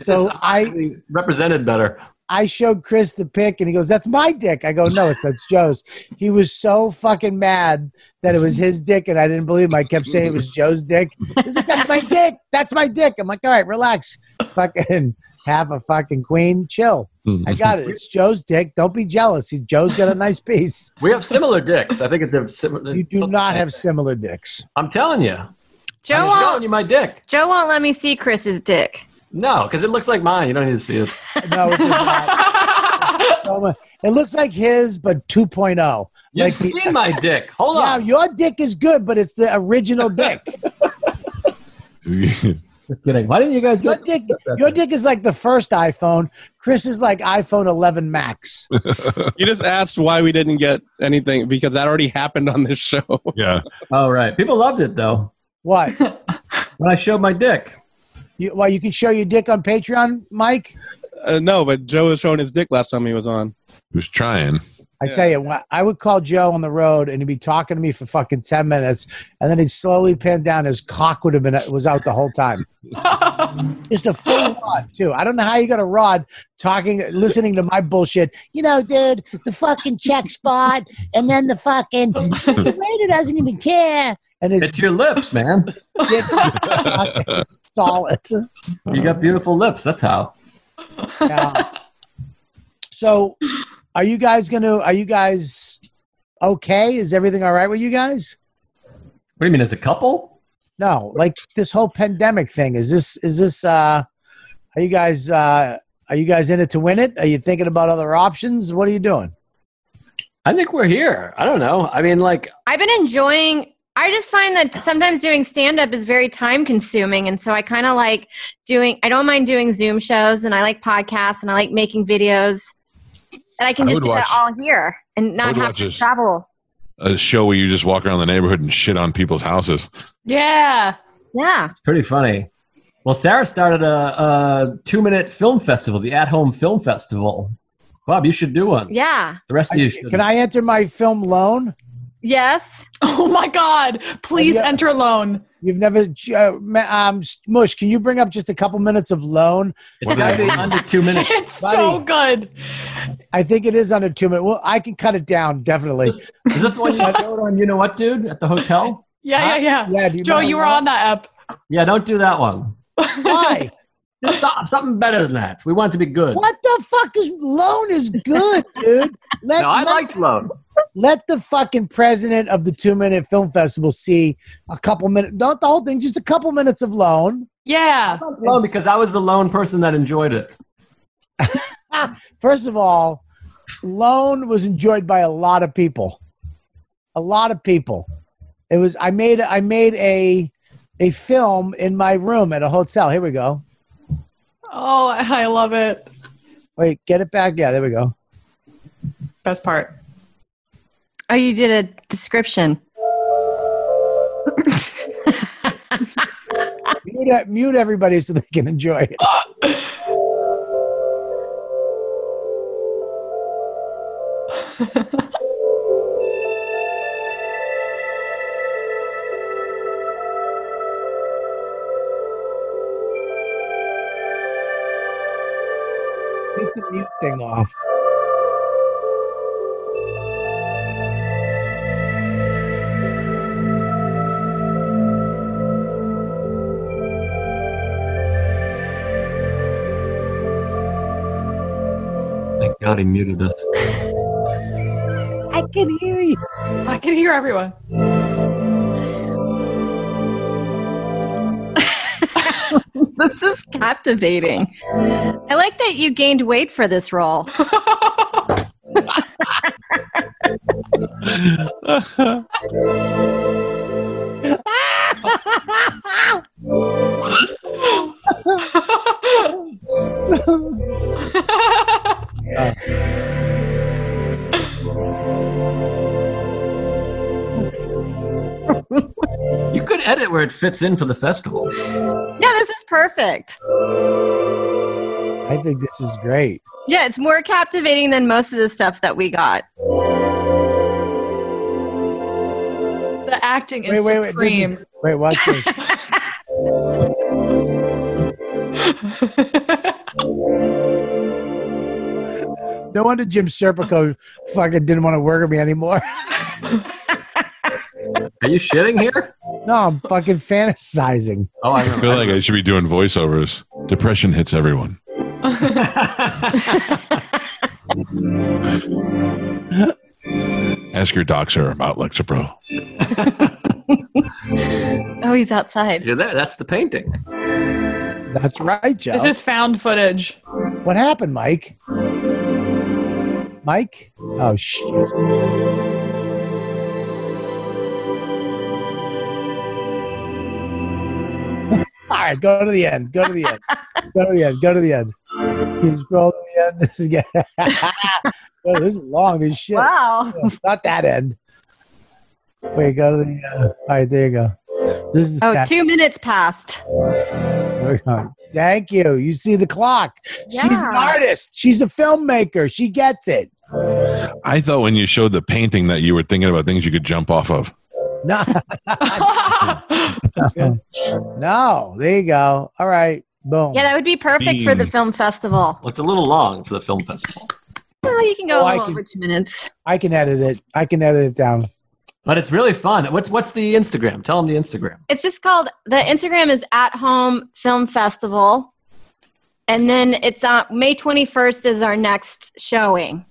so I represented better. I showed Chris the pic, and he goes, "That's my dick." I go, "No, it's that's Joe's." He was so fucking mad that it was his dick, and I didn't believe him. I kept saying it was Joe's dick. He was like, "That's my dick. That's my dick." I'm like, "All right, relax, fucking half a fucking queen, chill." Mm. I got it. It's Joe's dick. Don't be jealous. He, Joe's got a nice piece. We have similar dicks. I think it's a similar. You do oh. not have similar dicks. I'm telling you. Joe I'm showing won't, you my dick. Joe won't let me see Chris's dick. No, because it looks like mine. You don't need to see it. No, it does not. It looks like his, but 2.0. You've Like the- seen my dick. Hold Yeah, on. your dick is good, but it's the original dick. Just kidding. Why didn't you guys get Your dick, your dick is like the first iPhone. Chris is like iPhone 11 Max. You just asked why we didn't get anything because that already happened on this show. yeah. All right. People loved it, though, What? when I showed my dick. You, well, you can show your dick on Patreon, Mike. Uh, no, but Joe was showing his dick last time he was on. He was trying. I tell you, what, I would call Joe on the road and he'd be talking to me for fucking 10 minutes, and then he'd slowly pan down. His cock would have been was out the whole time. Just a full rod, too. I don't know how you got a rod talking, listening to my bullshit. You know, dude, the fucking check spot, and then the fucking the waiter doesn't even care, and his It's your lips, man. solid. You got beautiful lips. That's how. Yeah. So, are you guys gonna? Are you guys okay? Is everything all right with you guys? What do you mean, as a couple? No, like this whole pandemic thing. Is this is this uh are you guys uh are you guys in it to win it? Are you thinking about other options? What are you doing? I think we're here. I don't know. I mean, like, I've been enjoying. I just find that sometimes doing stand up is very time consuming. And so I kind of like doing, I don't mind doing Zoom shows and I like podcasts and I like making videos. And I can I just do watch- it all here and not have to this. travel. A show where you just walk around the neighborhood and shit on people's houses. Yeah. Yeah. it's pretty funny. Well, Sarah started a, a two minute film festival, the At Home Film Festival. Bob, you should do one. Yeah. The rest of you should. Can I enter my film loan? Yes. Oh my God. Please Yeah. enter loan. You've never uh, um Mush, can you bring up just a couple minutes of loan? It's got to be under two minutes. It's so good. I think it is under 2 minutes. Well, I can cut it down definitely. Is this the one you showed on You Know What, Dude, at the hotel? Yeah, yeah, yeah. Yeah, do you Joe, you were on that app. Yeah, don't do that one. Why? Something better than that. We want it to be good. What the fuck is loan is good, dude. Let, No, I let, liked Loan. let the fucking president of the two minute film festival see a couple minutes, not the whole thing, just a couple minutes of loan. Yeah. Loan because I was the lone person that enjoyed it. First of all, loan was enjoyed by a lot of people. A lot of people. It was I made I made a a film in my room at a hotel. Here we go. Oh, I love it. Wait, get it back. Yeah, there we go. Best part. Oh, you did a description. Mute, mute everybody so they can enjoy it. thing off. Thank God he muted us. I can hear you. I can hear everyone. This is captivating. I like that you gained weight for this role. You could edit where it fits in for the festival. Yeah, this is perfect. I think this is great. Yeah, it's more captivating than most of the stuff that we got. The acting is Wait, wait, wait. This supreme. is, wait, watch this. No wonder Jim Serpico fucking didn't want to work with me anymore. Are you shitting here? No, I'm fucking fantasizing. Oh, I I feel like I should be doing voiceovers. Depression hits everyone. Ask your doctor about Lexapro. Oh, he's outside. You're there. That's the painting. That's right, Joe. this is found footage. what happened, Mike? Mike? Oh shit. All right, go to the end. Go to the end. Go to the end. Go to the end. Keep scrolling to the end. This is oh, this is long as shit. Wow. Not that end. Wait, go to the. Uh, all right, there you go. This is the Oh, stat- two minutes passed. there we go. Thank you. You see the clock. Yeah. She's an artist. She's a filmmaker. She gets it. I thought when you showed the painting that you were thinking about things you could jump off of. No, no. There you go. All right. Boom. Yeah, that would be perfect for the film festival. Well, it's a little long for the film festival, Well, you can go Oh, a I little can- over two minutes. I can edit it. I can edit it down. but it's really fun. What's what's the Instagram? Tell them the Instagram. It's just called the Instagram is at home film festival. And then it's on May 21st is our next showing.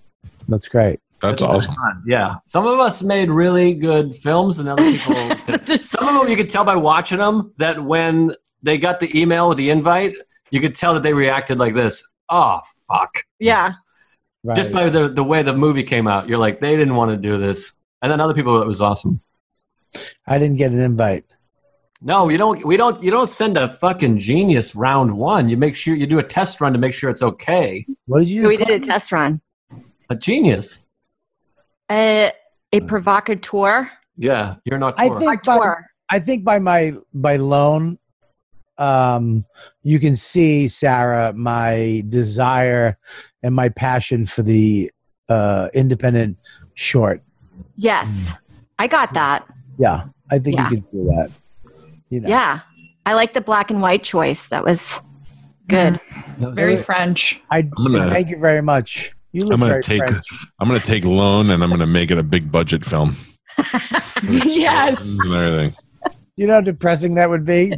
That's great. That's awesome. fun. Yeah, some of us made really good films, and other people. some of them you could tell by watching them that when they got the email with the invite, you could tell that they reacted like this. Oh fuck! Yeah. Right. Just by the the way the movie came out, you're like they didn't want to do this, and then other people it was awesome. I didn't get an invite. No, you don't. We don't. You don't send a fucking genius round one. You make sure you do a test run to make sure it's okay. What did you? So we did a test run. A genius. Uh, a provocateur. Yeah, you're not. I think by, I think by my by loan, um, you can see Sarah my desire and my passion for the uh, independent short. Yes. I got that. Yeah, I think Yeah. you can do that. You know. Yeah. I like the black and white choice. That was good. Very French. I gonna- thank you very much. You look I'm gonna very take French. I'm gonna take loan and I'm gonna make it a big budget film. yes. And everything. You know how depressing that would be.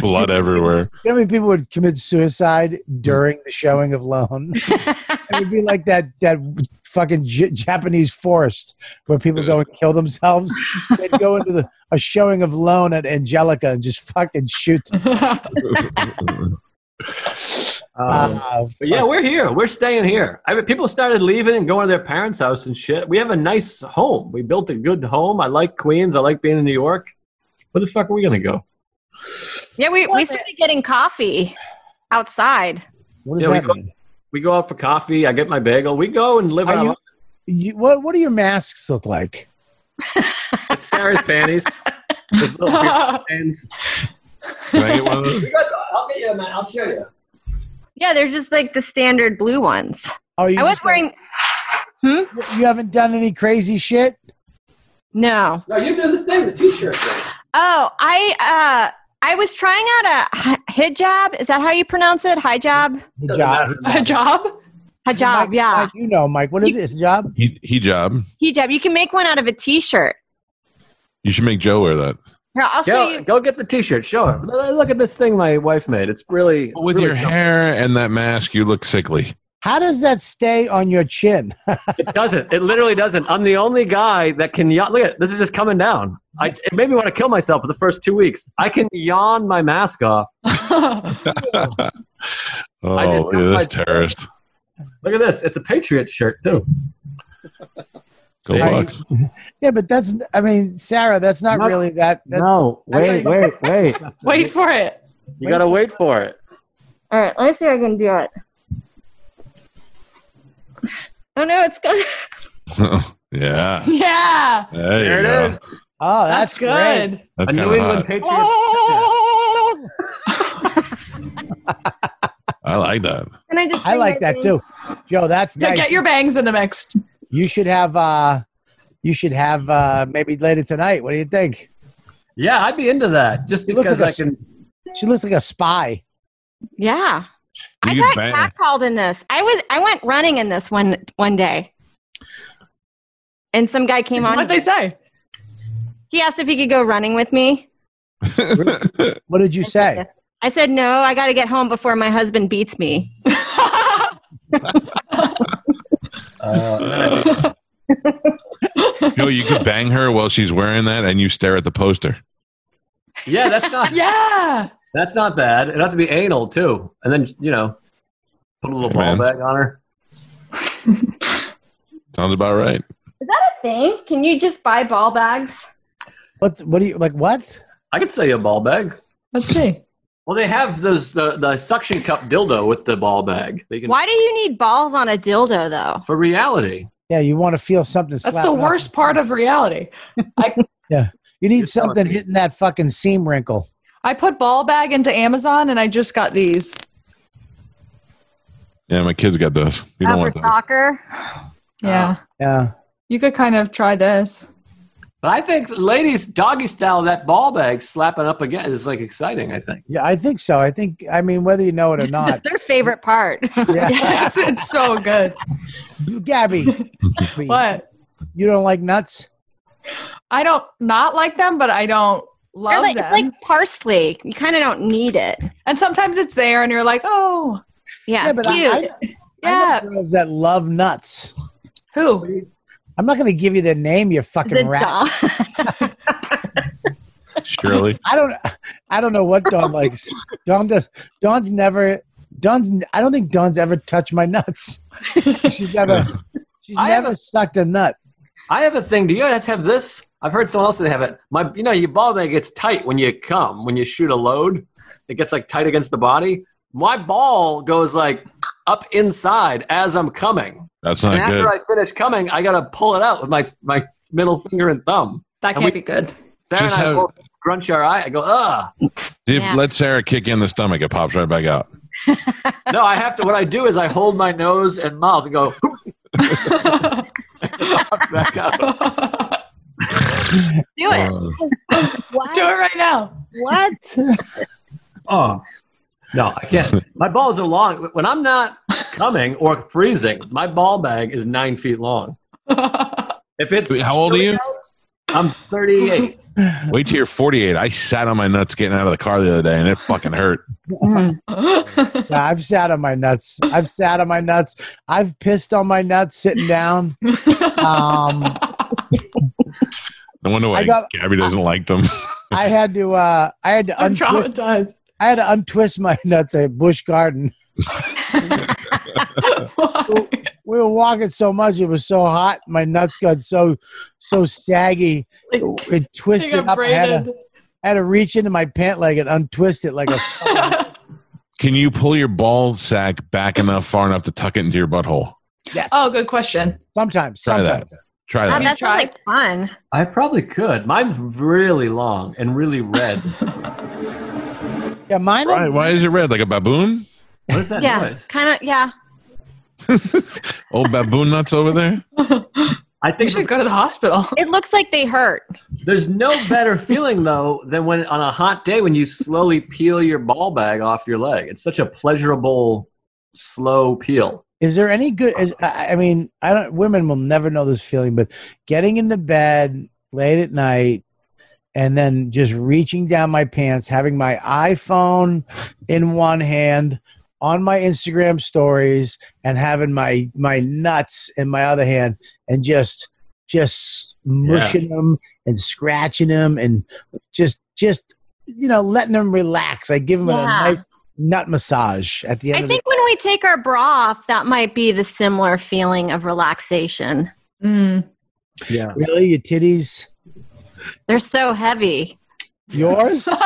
Blood everywhere. You know how many people would commit suicide during the showing of Lone? it would be like that that fucking J- Japanese forest where people go and kill themselves. They'd go into the a showing of Lone at Angelika and just fucking shoot. Um, Uh, But yeah, we're here. We're staying here. I mean, people started leaving and going to their parents' house and shit. We have a nice home. We built a good home. I like Queens. I like being in New York. Where the fuck are we gonna go? Yeah, we, we started getting coffee outside. what does Yeah, we that go- We go out for coffee. I get my bagel. We go and live Are on you, you, what what do your masks look like? it's Sarah's panties. Those little beard pants. Can I get one of those? I'll get you, man. I'll show you. Yeah, they're just like the standard blue ones. Oh, you I was just- wearing. You haven't done any crazy shit. No. No, you do the thing, the t-shirt thing. Oh, I uh I was trying out a hijab. Is that how you pronounce it? Hijab? Doesn't Job. matter. A job? Hijab, Mike, yeah. Mike, you know, Mike. What is it? It's a job. He hijab. Hijab. You can make one out of a t-shirt. You should make Joe wear that. Here, I'll show you. go get the t-shirt. Show her. Look at this thing my wife made. It's really With it's your really hair and that mask, you look sickly. How does that stay on your chin? It doesn't. It literally doesn't. I'm the only guy that can yawn. Look at it. This is just coming down. I, it made me want to kill myself for the first two weeks. I can yawn my mask off. Oh, look at this terrorist. Look at this. It's a Patriot shirt too. Go See? Bucks. yeah, but that's. I mean, Sarah, that's not Not- really that. That's, No, wait, thought wait, wait. Wait for it. You gotta wait for it. All right, let me see if I can do it. Oh no, it's gonna. yeah. Yeah. There you There go. it is. oh, That's, that's, great. good. That's A kind New of England hot. Patriot. I like that. Can I just? I like that thing? too. Joe, that's Yeah, nice. get your bangs in the mix. You should have. uh You should have uh maybe later tonight. What do you think? Yeah, I'd be into that. Just He looks because like I a can. She looks like a spy. Yeah. I got can bang. catcalled in this. I was I went running in this one one day. And some guy came on. What'd they say? He asked if he could go running with me. What did you say? I said no, I got to get home before my husband beats me. Uh, Yo, you could bang her while she's wearing that, and you stare at the poster. yeah, that's not. yeah. That's not bad. It'd have to be anal too, and then you know, put a little Hey, ball man. bag on her. Sounds about right. Is that a thing? Can you just buy ball bags? What? What do you like? What? I could sell you a ball bag. Let's see. Well, they have those the, the suction cup dildo with the ball bag. They can Why do you need balls on a dildo though? for reality. Yeah, you want to feel something. That's the slapping up. worst part of reality. You need You're telling something me. hitting that fucking seam wrinkle. I put ball bag into Amazon and I just got these. Yeah, my kids got those. You don't for want that. soccer? Yeah. Yeah. You could kind of try this. But I think ladies doggy style that ball bag slapping up again is like exciting. I think. Yeah, I think so. I think. I mean, whether you know it or not. That's their favorite part. Yeah. Yeah, it's, it's so good. Gabby, What? you don't like nuts? I don't not like them, but I don't love like, them. it's like parsley. You kind of don't need it. and sometimes it's there and you're like, oh, Yeah, Yeah, but I- cute. I, I yeah. know girls that love nuts. Who? I'm not going to give you the name, you fucking it rat. Dawn? Shirley. I don't. I don't know what Don likes. Dawn does. Dawn's never. Don's. I don't think Don's ever touched my nuts. She's never. She's I never a- sucked a nut. I have a thing. Do you guys have this? I've heard someone else that have it. My, you know, your ball bag gets tight when you come. When you shoot a load, it gets like tight against the body. My ball goes like up inside as I'm coming. That's and not after good. I finish coming, I gotta pull it out with my my middle finger and thumb. That can't we- be good. Sarah Just and I have- both scrunch our eye. I go, ugh. If Yeah. let Sarah kick you in the stomach, it pops right back out. No, I have to. What I do is I hold my nose and mouth and go. back out. Do it. Uh. Do it right now. What? Oh. No, I can't. My balls are long. When I'm not coming or freezing, my ball bag is nine feet long. If it's Wait, how old are you? out, I'm 38. Wait till you're 48. I sat on my nuts getting out of the car the other day, and it fucking hurt. Yeah, I've sat on my nuts. I've sat on my nuts. I've pissed on my nuts sitting down. Um, No wonder why I got- Gabby doesn't like them. I had to. Uh, I had to I'm untwist. traumatized. I had to untwist my nuts at Busch Garden. We were walking so much; it was so hot. My nuts got so so saggy. Like, It twisted up. I had, to. I had to reach into my pant leg and untwist it like a. Can you pull your ball sack back enough, far enough to tuck it into your butthole? yes. oh, good question. sometimes. Try that. Sometimes. Try Oh, that. that sounds like fun. I probably could. Mine's really long and really red. Yeah, mine. Why, why is it red? Like a baboon? What is that Yeah, noise? kind of. Yeah. Old baboon nuts over there? I You think should go to the hospital. It looks like they hurt. there's no better feeling though than when on a hot day when you slowly peel your ball bag off your leg. It's such a pleasurable, slow peel. Is there any good? Is, I I mean, I don't. Women will never know this feeling, but getting into bed late at night and then just reaching down my pants, having my iPhone in one hand, on my Instagram stories, and having my my nuts in my other hand, and just just mushing them and scratching them, and just just you know letting them relax. I give them a nice nut massage at the end I of the think when we take our bra off, that might be the similar feeling of relaxation. Mm. Yeah. Really, your titties? They're so heavy. Yours?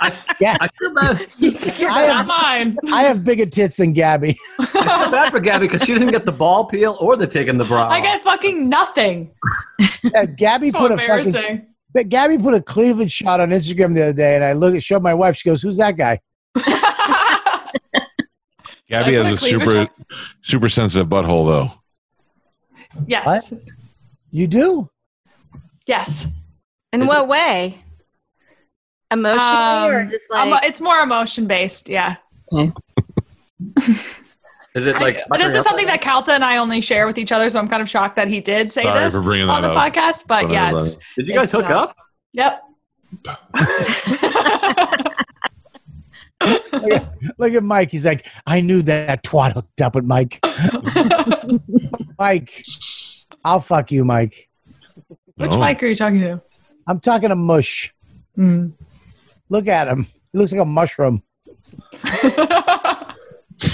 I, Yeah. I feel bad. You take your I Not have mine. I have bigger tits than Gabby. I feel bad for Gabby because she doesn't get the ball peel or the taking the bra. I got fucking nothing. Yeah, Gabby so put a fucking but Gabby put a cleavage shot on Instagram the other day, and I look showed my wife. She goes, "Who's that guy?" Gabby has a a super on? super sensitive butthole though. yes. You do? Yes. In what way? Emotionally or Um, just like emo- it's more emotion based. Yeah. Okay. Is it like? I- this is something that Calta and I only share with each other, so I'm kind of shocked that he did say Sorry this for bringing on the up. podcast. But But yeah, it's Did you guys It's, hook uh, up? yep. Look at Mike. He's like, I knew that twat hooked up with Mike. Mike, I'll fuck you, Mike. Which Oh. mic are you talking to? I'm talking to Mush. Mm. Look at him. He looks like a mushroom.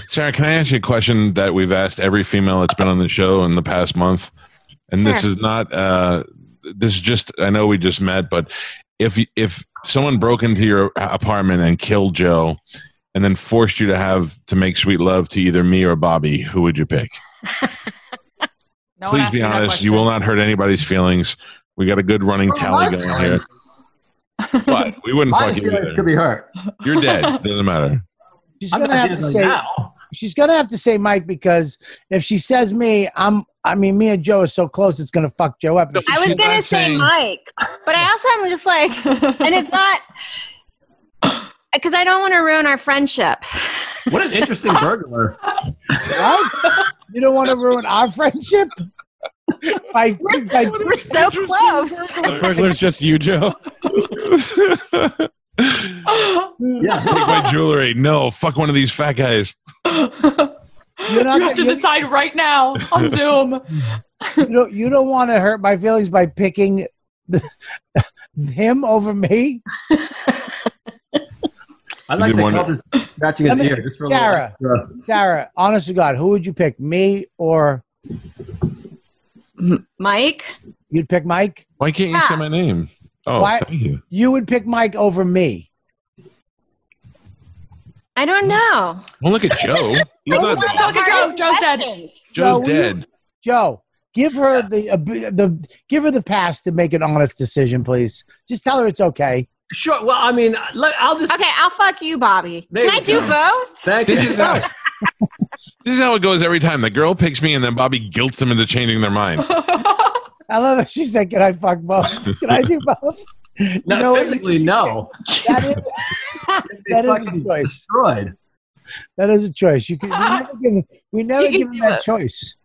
Sarah, can I ask you a question that we've asked every female that's been on the show in the past month? And this Sure. is not uh this is just I know we just met, but if if someone broke into your apartment and killed Joe and then forced you to have to make sweet love to either me or Bobby, who would you pick? No Please be honest. You will not hurt anybody's feelings. We got a good running tally going here. But we wouldn't My fuck you feelings either. could be hurt. You're dead. Doesn't matter. She's I'm gonna have to say. now. She's gonna have to say Mike because if she says me, I'm. I mean, me and Joe are so close. It's gonna fuck Joe up. No, I was She's gonna say saying- Mike, but I also am just like, and it's not because I don't want to ruin our friendship. What an interesting burglar. What? You don't want to ruin our friendship? By, by, We're so close. The burglar's just you, Joe. Yeah. Take my jewelry. No, fuck one of these fat guys. You're not You have to gonna- decide right now on Zoom. you don't you don't want to hurt my feelings by picking the, him over me. I'd like did to wonder- call this scratching his Let me- ear just for a Sarah. little extra- Sarah, honest to God, who would you pick? Me or Mike? you'd pick Mike? Why can't you Yeah. say my name? Oh, Why- thank you. You would pick Mike over me. I don't know. Well, look at Joe. He's not, Don't get Joe. Joe's dead. Joe, Joe's will you- Joe, give her the uh, the give her the pass to make an honest decision, please. Just tell her it's okay. Sure. Well, I mean, let, I'll just. Okay, I'll fuck you, Bobby. There Can I you do both? Thank This you. is how this is how it goes every time. The girl picks me, and then Bobby guilts them into changing their mind. I love that she said, "Can I fuck both? Can I do both?" You No, know what? physically, no. That is that is a choice. Destroyed. That is a choice. You can we never give we never You give him do that it. choice.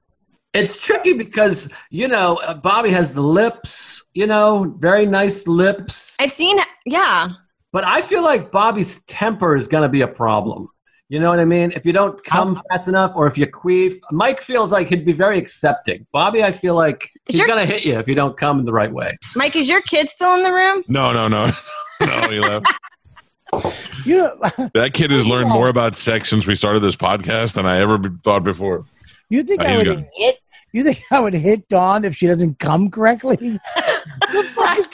It's tricky because you know uh, Bobby has the lips, you know, very nice lips. I've seen, yeah. But I feel like Bobby's temper is going to be a problem. You know what I mean? If you don't come fast enough, or if you queef, Mike feels like he'd be very accepting. Bobby, I feel like Is he's your- going to hit you if you don't come in the right way. Mike, is your kid still in the room? No, no, no, no. He left. You know, That kid has learned more about sex since we started this podcast than I ever be- thought before. you think Uh, I would good. hit you think I would hit Dawn if she doesn't come correctly? the fuck is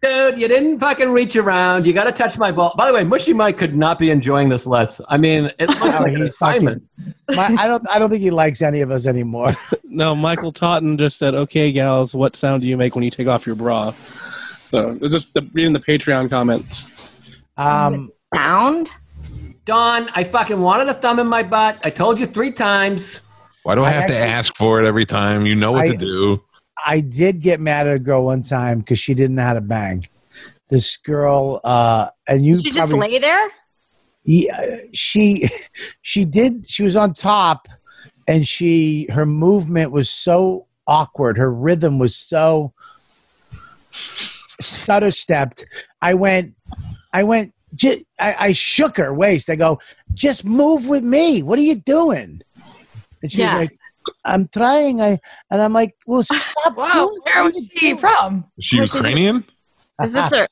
Dude, you didn't fucking reach around. You got to touch my ball. By the way, Mushy Mike could not be enjoying this less. I mean, it looks like he an assignment. My, I don't I don't think he likes any of us anymore. No, Michael Totten just said, "Okay, gals, what sound do you make when you take off your bra?" So it's just the, reading the Patreon comments. Um Sound? Dawn, I fucking wanted a thumb in my butt. I told you three times. Why do I I have to ask for it every time? You know what I- to do. I did get mad at a girl one time because she didn't know how to bang. This girl, uh, and you Did you just lay there? yeah, she she did she was on top and she her movement was so awkward her rhythm was so stutter stepped i went i went ju- I, I shook her waist i go just move with me what are you doing and she Yeah. was like i'm trying i and i'm like well stop Wow, doing- where was are you she doing?" from? Is she Where's Ukrainian? Is this uh-huh.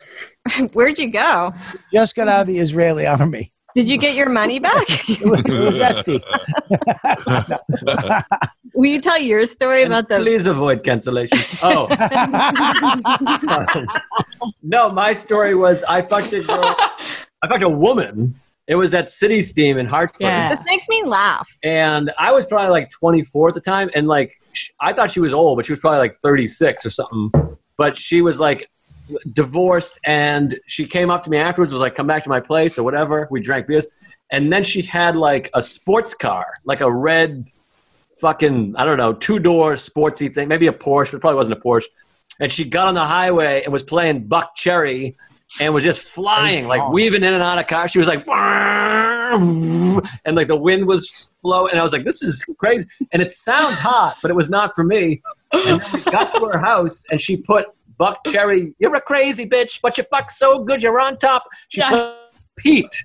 a, where'd you go? just got out of the israeli army Did you get your money back? it was, it was Esty. Will you tell your story about the? Please avoid cancellation. Oh, no, my story was I fucked a girl. I fucked a woman. It was at City Steam in Hartford. Yeah. This makes me laugh. And I was probably like 24 at the time. And like, I thought she was old, but she was probably like 36 or something. But she was like divorced. And she came up to me afterwards, was like, come back to my place or whatever. We drank beers. And then she had like a sports car, like a red fucking, I don't know, two door sportsy thing, maybe a Porsche, but it probably wasn't a Porsche. And she got on the highway and was playing Buckcherry and was just flying, like weaving in and out of cars. She was like, and like the wind was flowing. And I was like, this is crazy. And it sounds hot, but it was not for me. And then we got to her house and she put Buckcherry, you're a crazy bitch, but you fuck so good, you're on top. She Yeah. put Pete.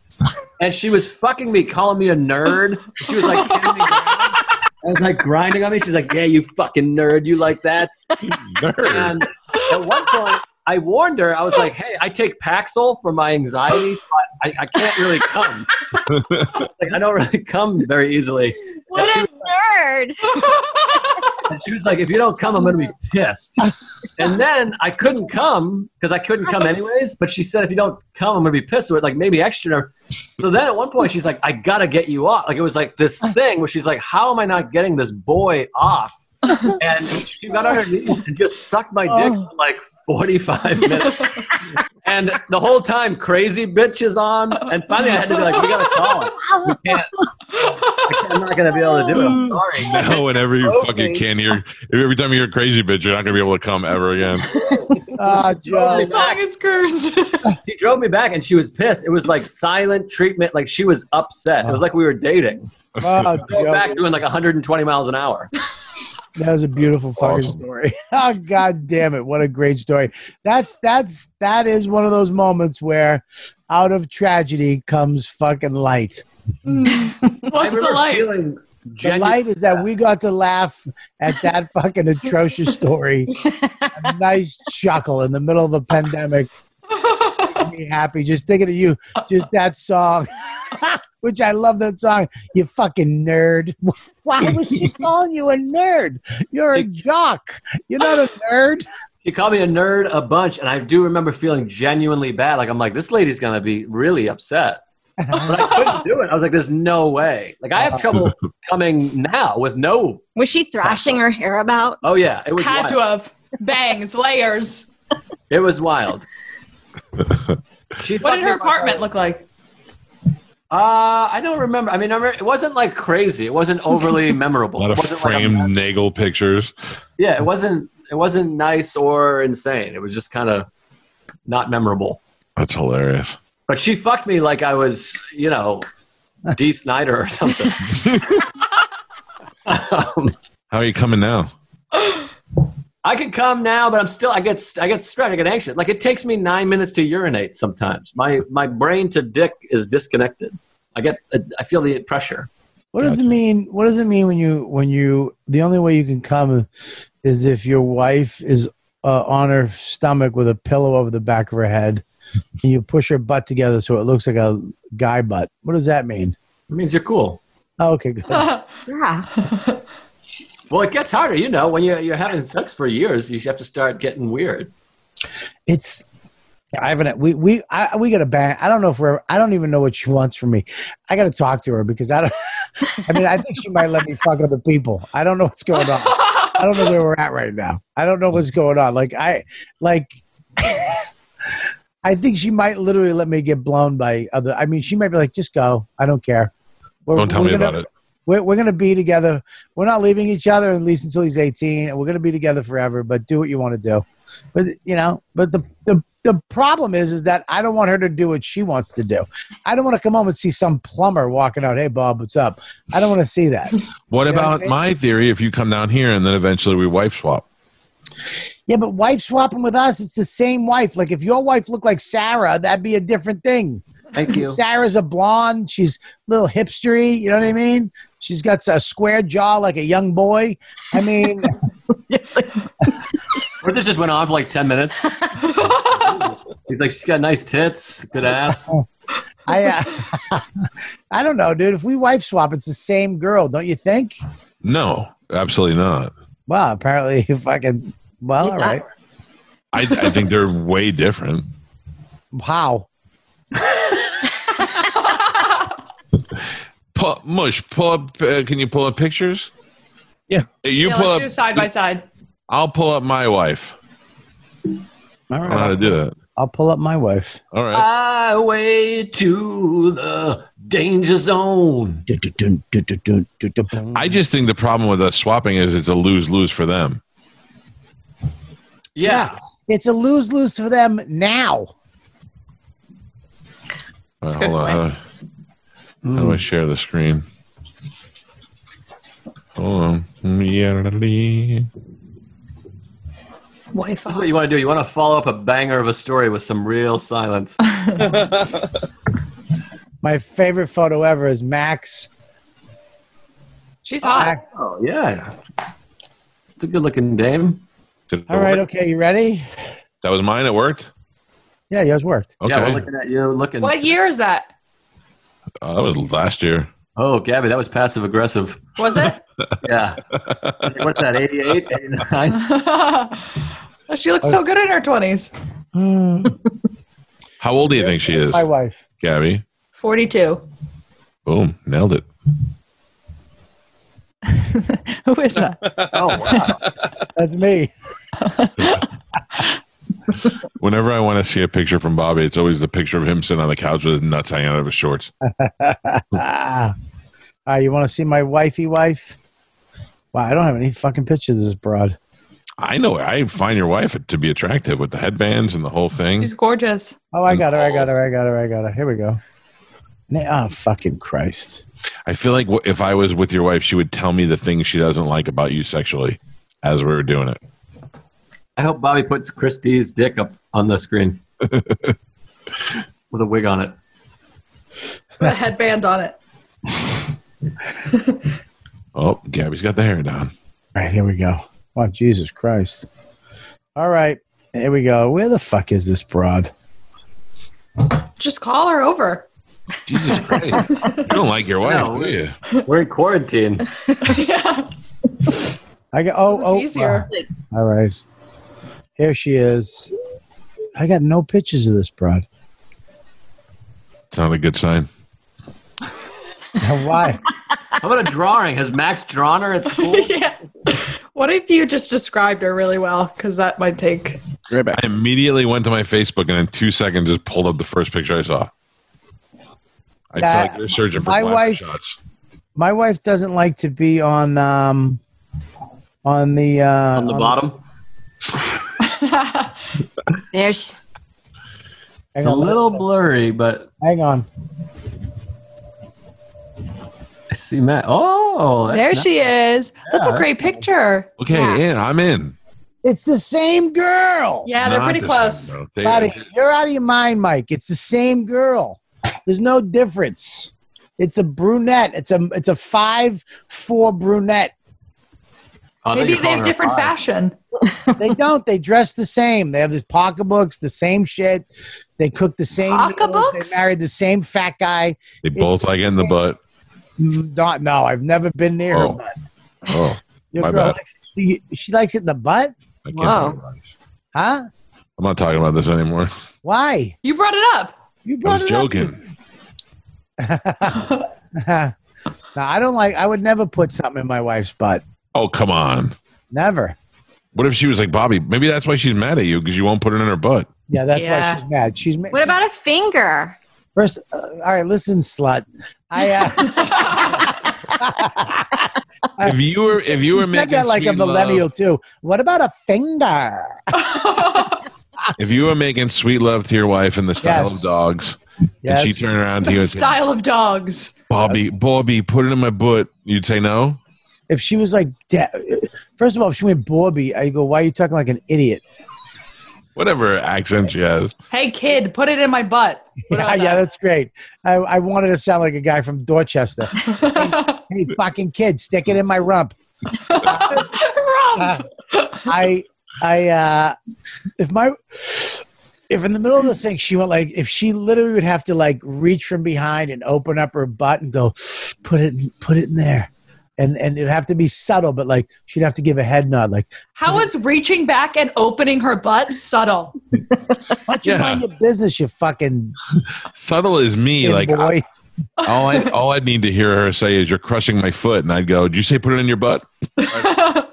And she was fucking me, calling me a nerd. She was like. I was like grinding on me. She's like, yeah, you fucking nerd. You like that? Nerd. And at one point, I warned her. I was like, "Hey, I take Paxil for my anxiety, so I, I, I can't really come. like, I don't really come very easily." What a nerd! And she was like, "If you don't come, I'm going to be pissed." And then I couldn't come because I couldn't come anyways. But she said, "If you don't come, I'm going to be pissed." With like maybe extra. So then at one point, she's like, "I got to get you off." Like it was like this thing where she's like, "How am I not getting this boy off?" And she got on her knees and just sucked my dick oh. for like 45 minutes. And the whole time, crazy bitch is on. And finally, I had to be like, we gotta call it. We can't. I can't- I'm not gonna be able to do it. I'm sorry. Now, whenever you Okay. fucking can hear, every time you hear crazy bitch, you're not gonna be able to come ever again. Ah, Joe. This song is cursed. She drove me back and she was pissed. It was like silent treatment. Like she was upset. It was like we were dating. Oh, back Joe. doing like 120 miles an hour. That was a beautiful fucking Awesome. story. Oh god damn it. What a great story. That's that's that is one of those moments where out of tragedy comes fucking light. What's the light? feeling The light is that we got to laugh at that fucking atrocious story. a nice chuckle in the middle of a pandemic. Made me happy just thinking of you. Just that song, which I love that song. You fucking nerd. Why was she calling you a nerd? You're a jock. You're not a nerd. She called me a nerd a bunch, and I do remember feeling genuinely bad. Like I'm like, this lady's gonna be really upset. But I couldn't do it. I was like, there's no way. Like I have trouble coming now with no. Was she thrashing her hair about? Oh yeah, it was. Had wild. to have bangs, layers. It was wild. She What did her apartment look like? Uh, I don't remember. I mean, I remember, it wasn't like crazy. It wasn't overly A memorable. lot It of wasn't like a framed mess. Nagel pictures. yeah, it wasn't. It wasn't nice or insane. It was just kind of not memorable. That's hilarious. But she fucked me like I was, you know, Dee Snider or something. um, How are you coming now? I can come now, but I'm still. I get. I get stressed. I get anxious. Like it takes me nine minutes to urinate. Sometimes my my brain to dick is disconnected. I get. I feel the pressure. What does it mean? What does it mean when you when you the only way you can come is if your wife is uh, on her stomach with a pillow over the back of her head, and you push her butt together so it looks like a guy butt. What does that mean? It means you're cool. Oh, okay, good. Yeah. Well, it gets harder, you know, when you're you're having sex for years. You have to start getting weird. It's I haven't. We we I, we got to bang. I don't know if we're. I don't even know what she wants from me. I got to talk to her because I don't. I mean, I think she might let me fuck other people. I don't know what's going on. I don't know where we're at right now. I don't know what's going on. Like I like. I think she might literally let me get blown by other. I mean, she might be like, "Just go. I don't care." We're, Don't tell we're me gonna- about it. We're, we're gonna be together. We're not leaving each other at least until he's eighteen, and we're gonna be together forever. But do what you want to do. But you know, but the the the problem is, is that I don't want her to do what she wants to do. I don't want to come home and see some plumber walking out. Hey, Bob, what's up? I don't want to see that. What You know what I about mean? my theory? If you come down here and then eventually we wife swap, Yeah, but wife swapping with us, it's the same wife. Like if your wife looked like Sarah, that'd be a different thing. Thank you. Sarah's a blonde. She's a little hipstery. You know what I mean? She's got a square jaw like a young boy. I mean, Or this just went on for like ten minutes. He's like, she's got nice tits, good ass. I uh, I don't know, dude. If we wife swap, it's the same girl, don't you think? no, absolutely not. Well, apparently, if I can. Well, all right. I, I think they're way different. How? Pull, Mush, pull up. Uh, can you pull up pictures? Yeah. Hey, you Yeah, pull let's up. do side by side. I'll pull up my wife. All I don't know how to do that. I'll pull up my wife. All right. Highway to the danger zone. I just think the problem with us swapping is it's a lose lose for them. Yeah. It's a lose lose for them now. All right, hold on. How do, how do I hmm. share the screen? Hold on. Yeah. Wife. This is what you want to do. You want to follow up a banger of a story with some real silence. My favorite photo ever is Max. She's hot. Max. Oh, yeah. It's a good looking dame. Did it All right, work? okay, you ready? That was mine. It worked. Yeah, yours worked. Okay. Yeah, we're looking at you looking. What year is that? Uh, that was last year. Oh, Gabby, that was passive aggressive. Was it? Yeah. What's that, 88, 89? she looks so good in her 20s. How old do you think she is, My wife. Gabby? 42. Boom, nailed it. Who is that? Oh, wow. That's me. Whenever I want to see a picture from Bobby, it's always the picture of him sitting on the couch with his nuts hanging out of his shorts. Ah. All right, you want to see my wifey wife? Wow, I don't have any fucking pictures of this broad. I know. I find your wife to be attractive with the headbands and the whole thing. She's gorgeous. Oh, I got her. I got her. I got her. I got her. Here we go. Na- Oh, fucking Christ. I feel like if I was with your wife, she would tell me the things she doesn't like about you sexually as we were doing it. I hope Bobby puts Christie's dick up on the screen with a wig on it. A headband on it. Oh, Gabby's got the hair down. All right, here we go. Oh, Jesus Christ. All right, here we go. Where the fuck is this broad? Just call her over. Jesus Christ. you don't like your wife, No. do you? We're in quarantine. yeah. I got, oh, oh. easier. All right. Here she is. I got no pictures of this broad. It's not a good sign. Now, Why? How about a drawing? Has Max drawn her at school? yeah. What if you just described her really well? Because that might take. Right back. I immediately went to my Facebook and in two seconds just pulled up the first picture I saw. I feel like they're searching for my wife- shots. My wife doesn't like to be on um on the uh On the bottom. There's Hang It's a little blurry, but hang on. I see Matt. Oh, that's there nice. she is. That's a Yeah. great picture. Okay, Yeah. yeah, I'm in. It's the same girl. Yeah, they're Not pretty the close. same, though. They- Buddy, you're out of your mind, Mike. It's the same girl. There's no difference. It's a brunette. It's a it's a five four brunette. Oh, I thought Maybe they have different five. fashion. They don't. They dress the same. They have these pocketbooks, the same shit. They cook the same meals. Pocketbooks? They married the same fat guy. They both like it in the butt. Not, no, I've never been near Oh. her. Butt. Oh, Your My girl bad. likes, she, she likes it in the butt, I can't. Whoa. talk about it. huh? I'm not talking about this anymore. Why? You brought it up. You I brought was it up. joking. no, I don't like. I would never put something in my wife's butt. Oh, come on. Never. What if she was like Bobby? Maybe that's why she's mad at you because you won't put it in her butt. Yeah, that's Yeah. why she's mad. She's mad. what about a finger? First, uh, all right, listen, slut. I. Uh, If you were, if you she were said making that like a sweet millennial love, too. What about a finger? if you were making sweet love to your wife in the style Yes. of dogs, Yes. and she turned around to you the and said, style of dogs. "Bobby, Yes. Bobby, put it in my butt," you'd say no. If she was like, da- first of all, if she went Bobby, I go, why are you talking like an idiot? Whatever accent she has. Hey, kid, put it in my butt. Yeah, yeah, that's great. I, I wanted to sound like a guy from Dorchester. that? hey, fucking kid, stick it in my rump. Rump. I, I, uh, if my, if in the middle of the thing she went like, if she literally would have to like reach from behind and open up her butt and go, put it, put it in there, and and it'd have to be subtle, but like she'd have to give a head nod, like, How is reaching back and opening her butt subtle? why don't you Yeah. mind your business, you fucking Subtle is me. Like boy? all I all I'd need to hear her say is, "You're crushing my foot," and I'd go, "Did you say put it in your butt?"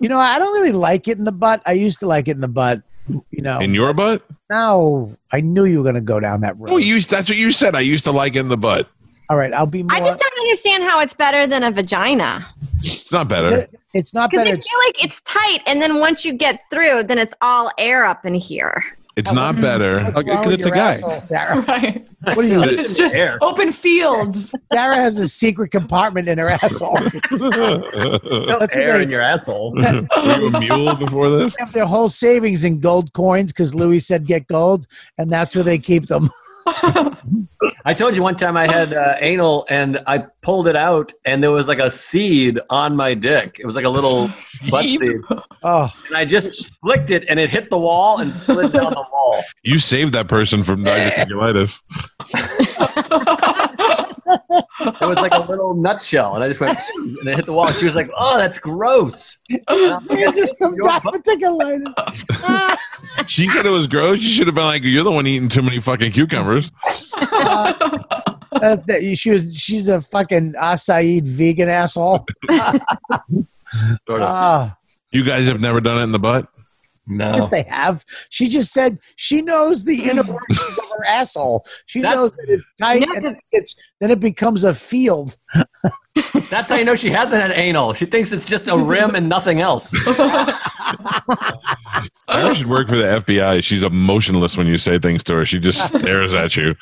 You know, I don't really like it in the butt. I used to like it in the butt. You know, In your butt? no, I knew you were going to go down that road. Oh, you. That's what you said. I used to like it in the butt. All right, I'll be more. I just don't understand how it's better than a vagina. It's not better. it's not Because better. I feel like it's tight, and then once you get through, then it's all air up in here. It's not Mm-hmm. better. what's Okay, wrong 'cause with it's a your guy. asshole, Sarah? right. What are you? Mean? It's just air. open fields. Sarah has a secret compartment in her asshole. No That's what air they- in your asshole. Were you a mule before this? They have their whole savings in gold coins because Louis said get gold, and that's where they keep them. I told you one time I had uh, anal and I pulled it out and there was like a seed on my dick. It was like a little butt Seed? seed. Oh, And I just flicked it and it hit the wall and slid down the wall. You saved that person from diverticulitis. It was like a little nutshell. And I just went and it hit the wall. And she was like, oh, that's gross. And I'm like, Andrew from Your butt- diverticulitis. She said it was gross. You should have been like, "You're the one eating too many fucking cucumbers." uh, uh, that- she was. She's a fucking acai vegan asshole. Sort of. Ah. You guys have never done it in the butt. No. Yes, they have. She just said she knows the inner workings of her asshole. She That's- knows that it's tight, Yeah. and then it's then it becomes a field. That's how you know she hasn't had anal. She thinks it's just a rim and nothing else. Sarah should work for the FBI. She's emotionless when you say things to her. She just stares at you.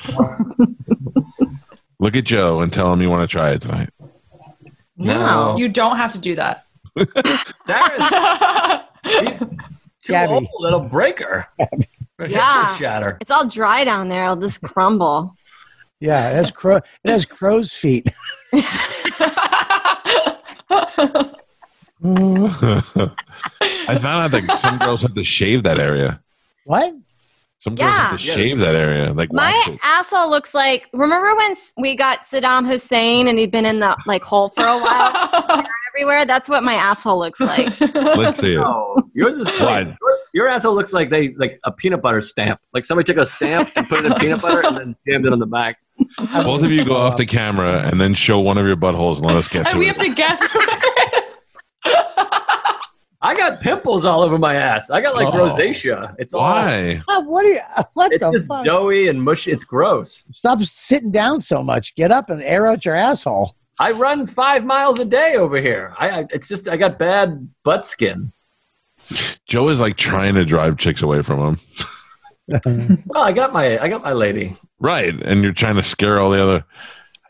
Look at Joe and tell him you want to try it tonight. No. You don't have to do that. Sarah's she's too Gabby. old. It'll break her. Her Yeah. shatter. It's all dry down there. It'll just crumble. Yeah, it has crow. It has crow's feet. I found out that some girls have to shave that area. What? Some girls have to Yeah. shave that area, like My asshole looks like. Remember when we got Saddam Hussein and he'd been in the like hole for a while everywhere? That's what my asshole looks like. Let's see it. No, yours is What? like, yours, your asshole looks like they like a peanut butter stamp. Like somebody took a stamp and put it in peanut butter and then jammed it on the back. Both of you go off the camera and then show one of your buttholes and let us guess. and who we it have to guess. I got pimples all over my ass. I got like Oh. rosacea. It's all Why? Ah, What are you? What it's the just fuck? doughy and mushy. It's gross. Stop sitting down so much. Get up and air out your asshole. I run five miles a day over here. I, I it's just I got bad butt skin. Joe is like trying to drive chicks away from him. Well, I got my I got my lady. Right. And you're trying to scare all the other.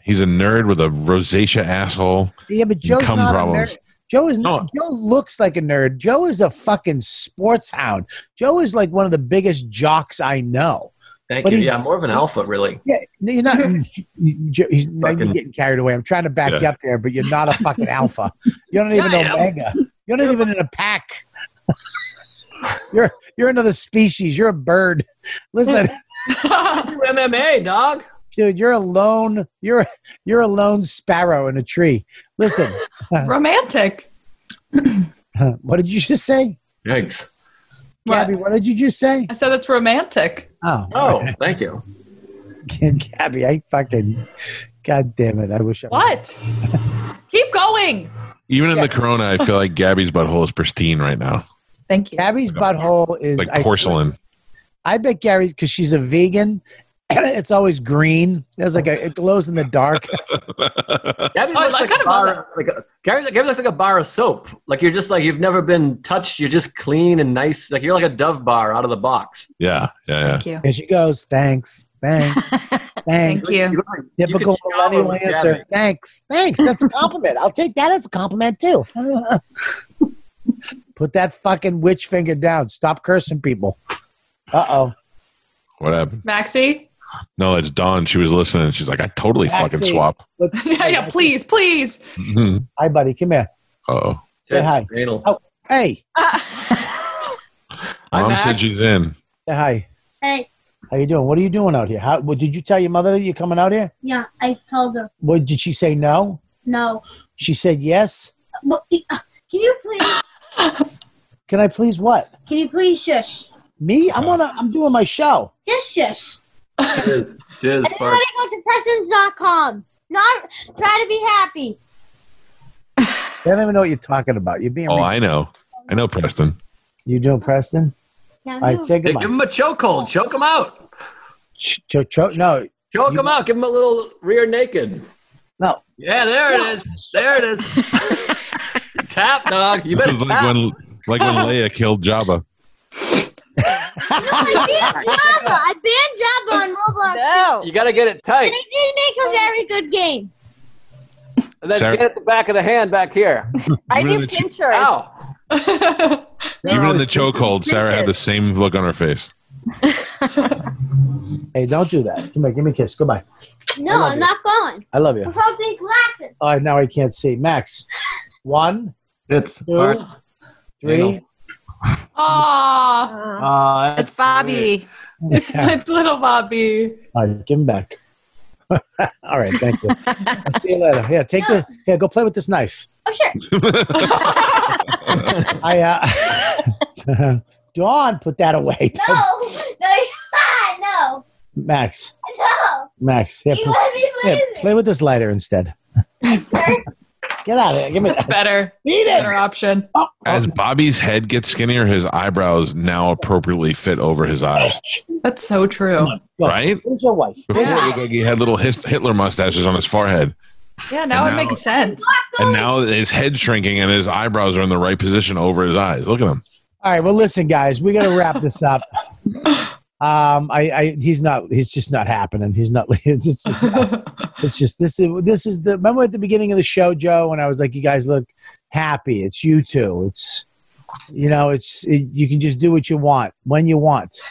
He's a nerd with a rosacea asshole. Yeah, but Joe's not problems. a nerd. Joe is No. Joe looks like a nerd. Joe is a fucking sports hound. Joe is like one of the biggest jocks I know. Thank But you. he- yeah, more of an alpha, really. Yeah, you're not. Mm, you- Joe- he's, now you're getting carried away. I'm trying to back Yeah. you up there, but you're not a fucking alpha. You don't even Yeah, know am. omega. You're not even in a pack. you're you're another species. You're a bird. Listen, You MMA, dog. Dude, you're a lone. You're you're a lone sparrow in a tree. Listen, uh, Romantic. what did you just say, Yikes. Gabby? What did you just say? I said it's romantic. Oh, Oh, thank you. Gabby, I fucking, god damn it! I wish I What? Keep going. Even in Yeah. the corona, I feel like Gabby's butthole is pristine right now. Thank you. Gabby's butthole is Like I- porcelain. I bet Gary, because she's a vegan, it's always green. It's like a, it glows in the dark. Gabby Oh, looks like kind a of bar. Like a, Gabby, Gabby looks like a bar of soap. Like you're just like you've never been touched. You're just clean and nice. Like you're like a Dove bar out of the box. yeah, yeah, yeah. Thank you. And she goes, thanks, thanks, thanks. Thank you. look like- you Typical could millennial answer. Gabby. Thanks, thanks. That's a compliment. I'll take that as a compliment too. Put that fucking witch finger down. Stop cursing people. Uh oh. What happened? Maxie? No, it's Dawn. She was listening. She's like, I totally fucking Maxie. swap. yeah, yeah, please, please. Uh Hi, buddy. Come here. oh. Say hi. Tits. Oh. Hey. Hi, Mom Max. said she's in. Say hi. Hey, How you doing? What are you doing out here? How? What, did you tell your mother that you're coming out here? yeah, I told her What did she say? No. no. She said yes. But, uh, Can you please? Can I please what? Can you please shush? Me? I'm on. A, I'm doing my show. Just shush. Jizz, jizz, fart. Everybody go to Presents.com. Not try to be happy. I don't even know what you're talking about. You're being. Oh, re- I know. I know Preston. you doing Preston? Now All right, you- say goodbye. give him a chokehold. Choke him out. Ch- ch- ch- no, Choke You- him out. Give him a little rear naked. no. Yeah, there it is. There it is. tap, dog. You This better is like tap. when, like when Leia killed Jabba. No, I banned Java. I banned Java on Roblox. No. You got to get it And tight. it didn't make a very good game. And then Sarah- get at the back of the hand back here. I Even do the ch- pinchers. Ow. Even in the chokehold, Sarah had the same look on her face. Hey, don't do that. Come here, give me a kiss. Goodbye. No, I love I'm you. not going. I love you. Without the glasses. All right, now I can't see. Max, one, It's two, fart. three. Ah. Uh, ah, Aw, Aw, that's it's Bobby. it's my little Bobby. All right, give him back. All right, thank you. I'll see you later. Yeah, take the. Yeah, go play with this knife. Oh, sure. I uh, Dawn, put that away. No. No. no. Max, No. Max, yeah, You pl- let me play yeah, with play with this lighter instead. Sir. Get out of here. Give me That's that. better. Eat Better it. option. Oh, As Bobby's head gets skinnier, his eyebrows now appropriately fit over his eyes. That's so true. Right? Where's your wife? Before Yeah. it looked like he had little Hitler mustaches on his forehead. Yeah, now And it now- makes sense. And now his head's shrinking and his eyebrows are in the right position over his eyes. Look at him. All right. Well, listen, guys, we got to wrap this up. Um, I, I, he's not. He's just not happening. He's not. It's just. Not, it's just this is this is the. Remember at the beginning of the show, Joe, when I was like, "You guys look happy." It's you two. It's, you know, it's it, you can just do what you want when you want.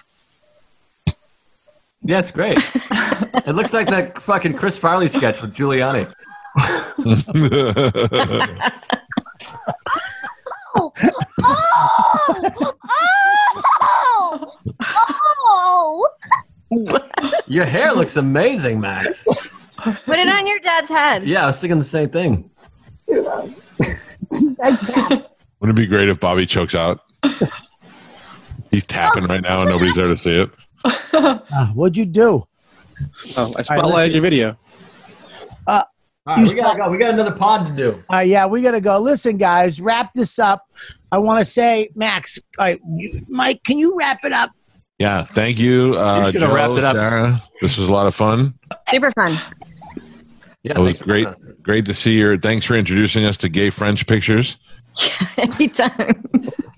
Yeah, it's great. it looks like that fucking Chris Farley sketch with Giuliani. Oh, oh, oh, Your hair looks amazing, Max. Put it on your dad's head. Yeah, I was thinking the same thing. Wouldn't it be great if Bobby chokes out? He's tapping right now and nobody's there to see it. Uh, what'd you do? Oh, I listen. spotlighted your video. All right, we gotta go. We got another pod to do. Uh, yeah, we got to go. Listen, guys, wrap this up. I want to say, Max, all right, you- Mike, can you wrap it up? Yeah, thank you. Uh, Joe, wrapped it up. Sarah. This was a lot of fun. Super fun. Yeah, It was great. coming. Great to see you. Thanks for introducing us to gay French pictures. Anytime.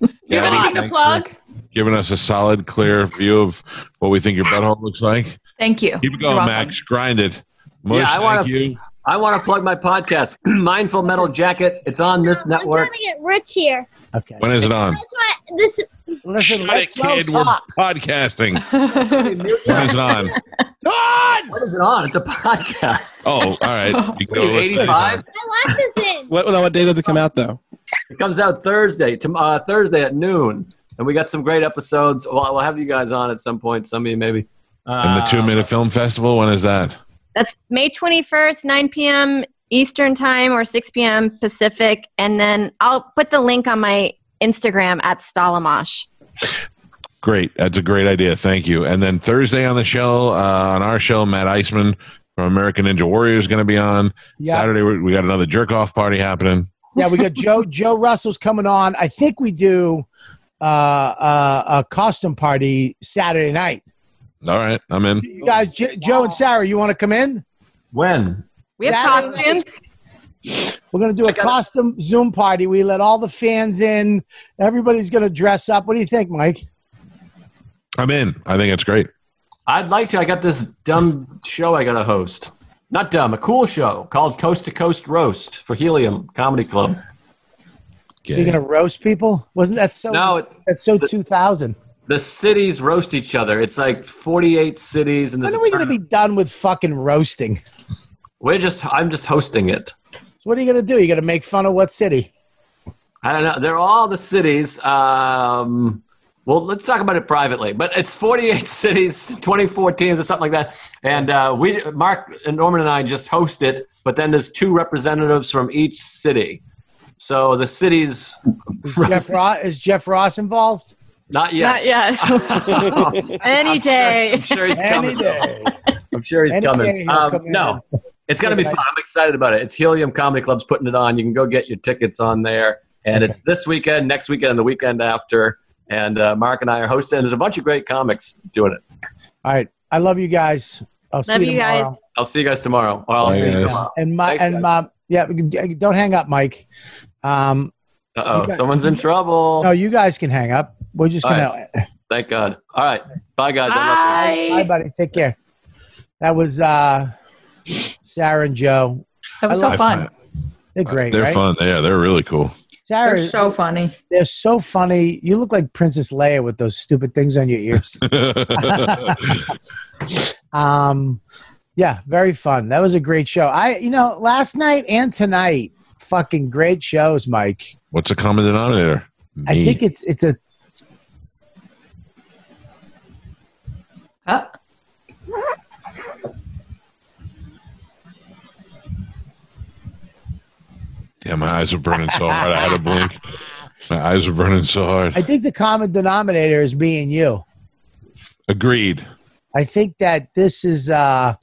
You have Yeah, anything to plug? Giving us a solid, clear view of what we think your butthole looks like. Thank you. Keep it You're going, welcome. Max. Grind it. Mush, Yeah, I thank wanna- you. I want to plug my podcast, Mindful Metal Jacket. It's on this network. I'm trying to get rich here. Okay. When is it on? That's why this. Listen, Shut let's it, go kid. We're podcasting. When is it on? Dawn! What is it on? It's a podcast. Oh, all right. You can go Dude, listen to 85? this. I like this in. What, no, what day does it come out though? It comes out Thursday, tom- uh, Thursday at noon, and we got some great episodes. Well, we'll have you guys on at some point. Some of you maybe. Uh, And the two minute film festival, when is that? That's May 21st, 9 p.m. Eastern Time or 6 p.m. Pacific. And then I'll put the link on my Instagram at stollemache. Great. That's a great idea. Thank you. And then Thursday on the show, uh, on our show, Matt Iseman from American Ninja Warrior is going to be on. Yeah, Saturday, we we got another jerk off party happening. yeah, we got Joe. Joe Russell's coming on. I think we do uh, uh, a costume party Saturday night. All right. I'm in. You guys, J- Joe and Sarah, you want to come in? When? We have Saturday night. costumes. We're going to do a gotta- costume Zoom party. We let all the fans in. Everybody's going to dress up. What do you think, Mike? I'm in. I think it's great. I'd like to. I got this dumb show I got to host. Not dumb, a cool show called Coast to Coast Roast for Helium Comedy Club. So you're going to roast people? Wasn't that so? No, it, that's so 2000. the cities roast each other. It's like 48 cities, and When there's are we a going to be done with fucking roasting? We're just. I'm just hosting it. So what are you going to do? You going to make fun of what city? I don't know. They're all the cities. Um, well, let's talk about it privately. But it's 48 cities, 24 teams, or something like that. And uh, we, Mark Normand and I, just host it. But then there's two representatives from each city. So the cities, Is Jeff Ross, is Jeff Ross involved? not yet. Not yet. yet. Any I'm day. Sure, I'm sure he's Any coming. though. day. I'm sure he's Any day coming. he'll Um, come no, and- it's going to be Nice. fun. I'm excited about it. It's Helium Comedy Club's putting it on. You can go get your tickets on there. And Okay. it's this weekend, next weekend, and the weekend after. And uh, Mark and I are hosting. There's a bunch of great comics doing it. All right. I love you guys. I'll see Love you you guys. tomorrow. I'll see you guys tomorrow. Or I'll Bye, see you tomorrow. And my Thanks, and yeah, don't hang up, Mike. Um, Uh oh, someone's in trouble. no, you guys can hang up. We're just All gonna. Thank God. All right. Bye, guys. I love you. Bye, Bye. buddy. Take care. That was uh, Sarah and Joe. That was I so love fun. They're great. They're right? fun. Yeah, they're really cool. Sarah, They're so funny. they're so funny. You look like Princess Leia with those stupid things on your ears. um, yeah, very fun. That was a great show. I, you know, last night and tonight, fucking great shows, Mike. What's the common denominator? I think it's it's a Huh? Yeah, my eyes were burning so hard. I had to blink. My eyes were burning so hard. I think the common denominator is me and you. Agreed. I think that this is, uh,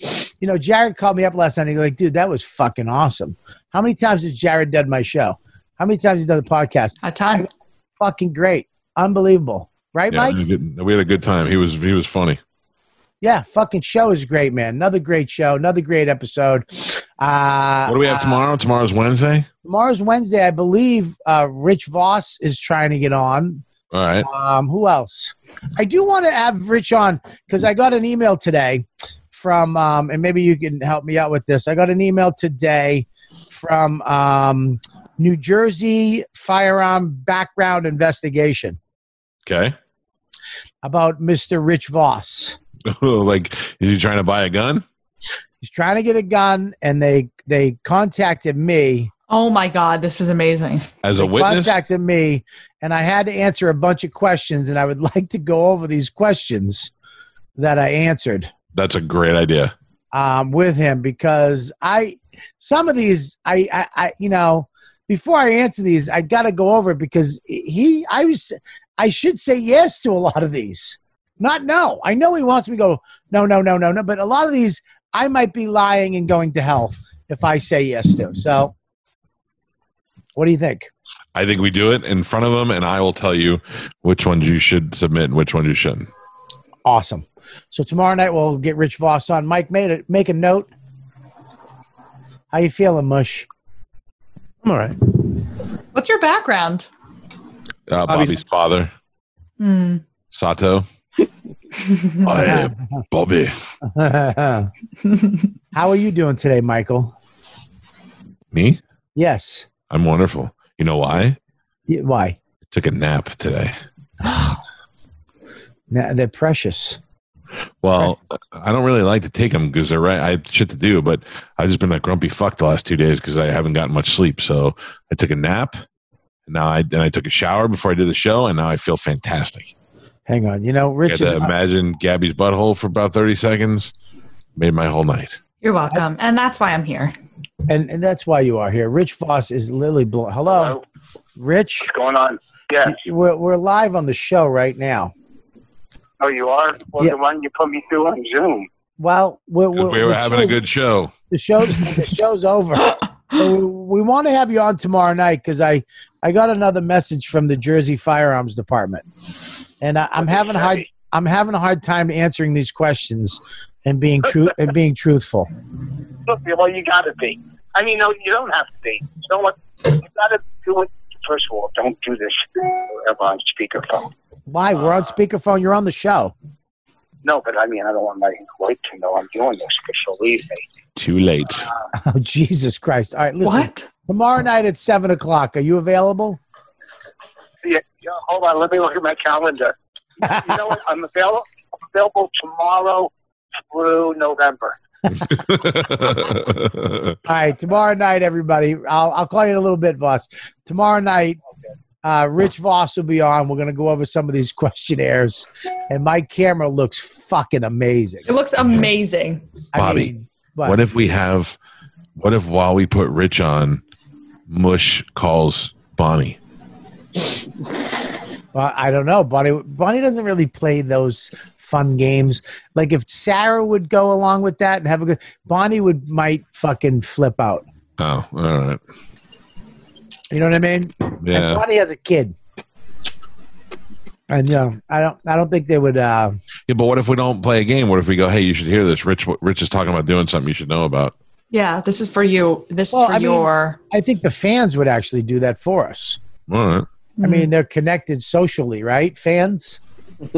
you know, Jared called me up last night. He's like, dude, that was fucking awesome. How many times has Jared done my show? How many times has he done the podcast? A ton. Fucking great. Unbelievable. Right, Yeah, Mike? we had- we had a good time. He was he was funny. Yeah, fucking show is great, man. Another great show, another great episode. Uh, What do we have uh, tomorrow? Tomorrow's Wednesday. tomorrow's Wednesday, I believe. Uh, Rich Voss is trying to get on. All right. Um, who else? I do want to have Rich on because I got an email today from, um, and maybe you can help me out with this. I got an email today from um, New Jersey Firearm Background Investigation Okay. about Mr. Rich Voss. like, is he trying to buy a gun? He's trying to get a gun, and they they contacted me. Oh my God, this is amazing. As a They witness? contacted me, and I had to answer a bunch of questions, and I would like to go over these questions that I answered That's a great idea. um, with him because I some of these I, I, I you know before I answer these I got to go over it because he I was I should say yes to a lot of these, not no. I know he wants me to go no no no no no, but a lot of these I might be lying and going to hell if I say yes to. So, what do you think? I think we do it in front of them, and I will tell you which ones you should submit and which ones you shouldn't. Awesome. So tomorrow night we'll get Rich Voss on. Mike, made it. Make a note. How you feeling, Mush? I'm all right. What's your background? Uh, Bobby's- Bobby's father, Hmm. Sato. Hey, Bobby. How are you doing today, Michael? Me? Yes. I'm wonderful. You know why? Y- Why? I took a nap today. They're precious. Well, I don't really like to take them because they're right. I have shit to do, but I've just been a grumpy fuck the last two days because I haven't gotten much sleep. So I took a nap. And now I then I took a shower before I did the show, and now I feel fantastic. Hang on. You know, Rich is. to imagine Gabby's butthole for about thirty seconds. Made my whole night. You're welcome. And that's why I'm here. and, and that's why you are here. Rich Voss is lily blown. Hello, Hello? Rich. What's going on? Yes. We're, we're live on the show right now. Oh, you are? Well, Yeah. then why don't you put me through on Zoom? Well, we're, 'Cause we're, we were having a good show. the show's the show's over. So we want to have you on tomorrow night because I I got another message from the Jersey Firearms Department, and I, I'm having a hard? I'm having a hard time answering these questions and being true and being truthful. Look, well, you got to be. I mean, no, you don't have to be. You know what? You got to do it. First of all, don't do this ever on speakerphone. Why? We're on uh, speakerphone. You're on the show. No, but I mean, I don't want my wife to know I'm doing this because she'll leave me. Too late. Oh Jesus Christ! All right, listen. What? Tomorrow night at seven o'clock. Are you available? Yeah, yeah, hold on. Let me look at my calendar. You know what? I'm available, available tomorrow through November. All right, tomorrow night, everybody. I'll I'll call you in a little bit, Voss. Tomorrow night, uh, Rich Voss will be on. We're gonna go over some of these questionnaires, and my camera looks fucking amazing. It looks amazing. I Bobby, mean, what? what if we have? What if while we put Rich on, Mush calls Bonnie? Well, I don't know. Bonnie Bonnie doesn't really play those fun games. Like if Sarah would go along with that and have a good Bonnie would might fucking flip out. Oh, all right. You know what I mean? And Yeah. Bonnie has a kid. And you know, I don't I don't think they would uh Yeah, but what if we don't play a game? What if we go, hey, you should hear this? Rich, Rich is talking about doing something you should know about. Yeah, this is for you. This Well, is for I mean- your. I think the fans would actually do that for us. All right. I mean, they're connected socially, right? Fans?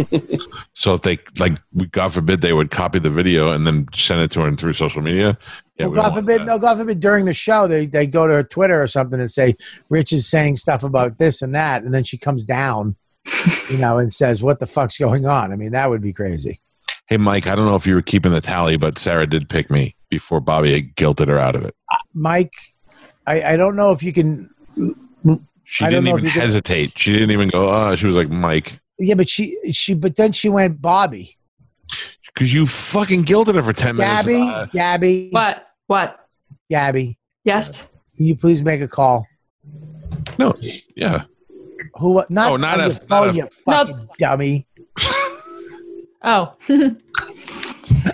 So if they like, we, God forbid, they would copy the video and then send it to her through social media. Yeah, well, God forbid, no, God forbid, during the show, they, they go to her Twitter or something and say, Rich is saying stuff about this and that. And then she comes down, you know, and says, What the fuck's going on? I mean, that would be crazy. Hey, Mike, I don't know if you were keeping the tally, but Sarah did pick me before Bobby had guilted her out of it. Mike, I, I don't know if you can. She I didn't even you can- hesitate. She didn't even go, oh, she was like, Mike, Yeah, but she, she, but then she went Bobby. because you fucking guilted her for 10 minutes. Gabby, Uh, Gabby, What? What? Gabby, Yes. can you please make a call? no, yeah. Who? Not, Oh, not oh, on a- your phone, not a- you fucking dummy. Oh.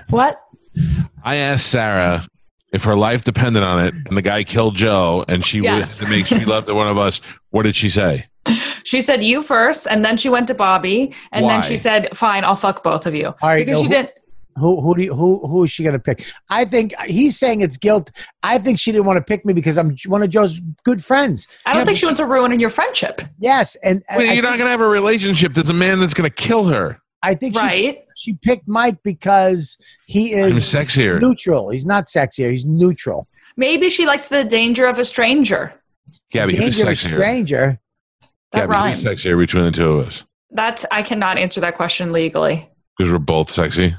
what? I asked Sarah if her life depended on it and the guy killed Joe and she Yes. would to make sure he loved one of us, what did she say? She said you first, and then she went to Bobby, and then she said, "Fine, I'll fuck both of you." All right, because no, she who- didn't. Who who do you, who who is she going to pick? I think he's saying it's guilt. I think she didn't want to pick me because I'm one of Joe's good friends. I don't Yeah, think but- she wants to ruin in your friendship, Yes, and, and Wait, I, you're not think, going to have a relationship. There's a man that's going to kill her. I think she right? she picked Mike because he I'm is sexier. neutral. He's not sexier. He's neutral. Maybe she likes the danger of a stranger. Gabby, who's Danger of a stranger. That Gabby, rhymes. who's sexier between the two of us? That's I cannot answer that question legally. Because we're both sexy.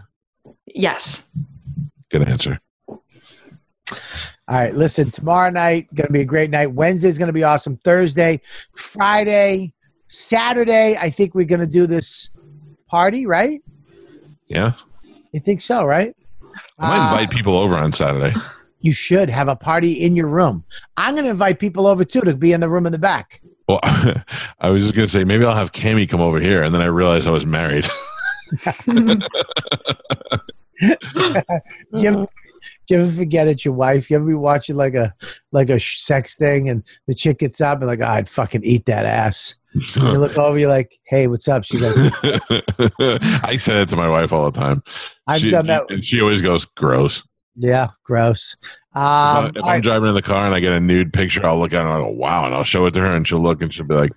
Yes. Good answer. All right, listen, tomorrow night going to be a great night. Wednesday's going to be awesome. Thursday, Friday, Saturday, I think we're going to do this party, right? Yeah. You think so, right? I might Uh, invite people over on Saturday. You should have a party in your room. I'm going to invite people over too to be in the room in the back. Well, I was just gonna say maybe I'll have Cami come over here, and then I realized I was married. You ever, you ever forget it's your wife? You ever be watching like a like a sex thing and the chick gets up and like, "Oh, I'd fucking eat that ass. And you look over, you're like, hey, what's up? She's like, I say it to my wife all the time. I've She- done that. and she always goes, "Gross." Yeah, gross. if Um, I- if I'm right. driving in the car and I get a nude picture, I'll look at it and I'll go, "Wow!" and I'll show it to her, and she'll look and she'll be like,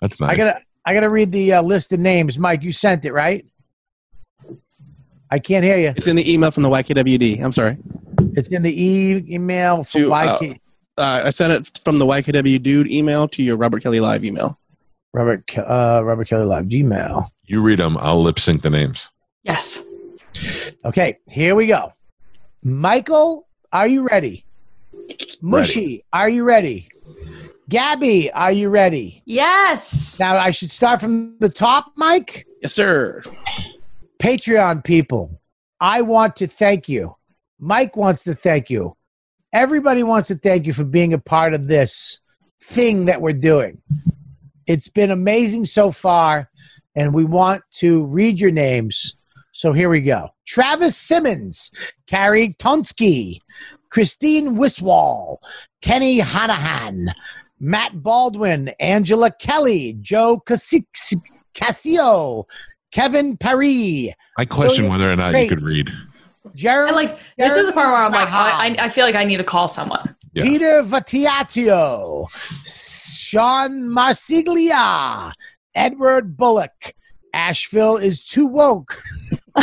"That's nice." I gotta I gotta read the uh, list of names. Mike, you sent it, right? I can't hear you. It's in the email from the YKWd. I'm sorry. It's in the e- email from To, uh, YK. Uh, I sent it from the YKW dude email to your Robert Kelly Live email. Robert uh, Robert Kelly Live Gmail. you read them. I'll lip sync the names. Yes. Okay, here we go. Michael, are you ready? Mushy, are you ready? Gabby, are you ready? Yes. Now I should start from the top, Mike. Yes, sir. Patreon people, I want to thank you. Mike wants to thank you. Everybody wants to thank you for being a part of this thing that we're doing. It's been amazing so far, and we want to read your names. So here we go Travis Simmons, Carrie Tonsky, Christine Wiswall, Kenny Hanahan, Matt Baldwin, Angela Kelly, Joe Cassio, Kevin Perry, I question Brilliant. whether or not Great. you could read. Jeremy, I like this is the part where I'm like, I, I I feel like I need to call someone. Yeah. Peter Vatiatio, Sean Marsiglia, Edward Bullock. Asheville is too woke.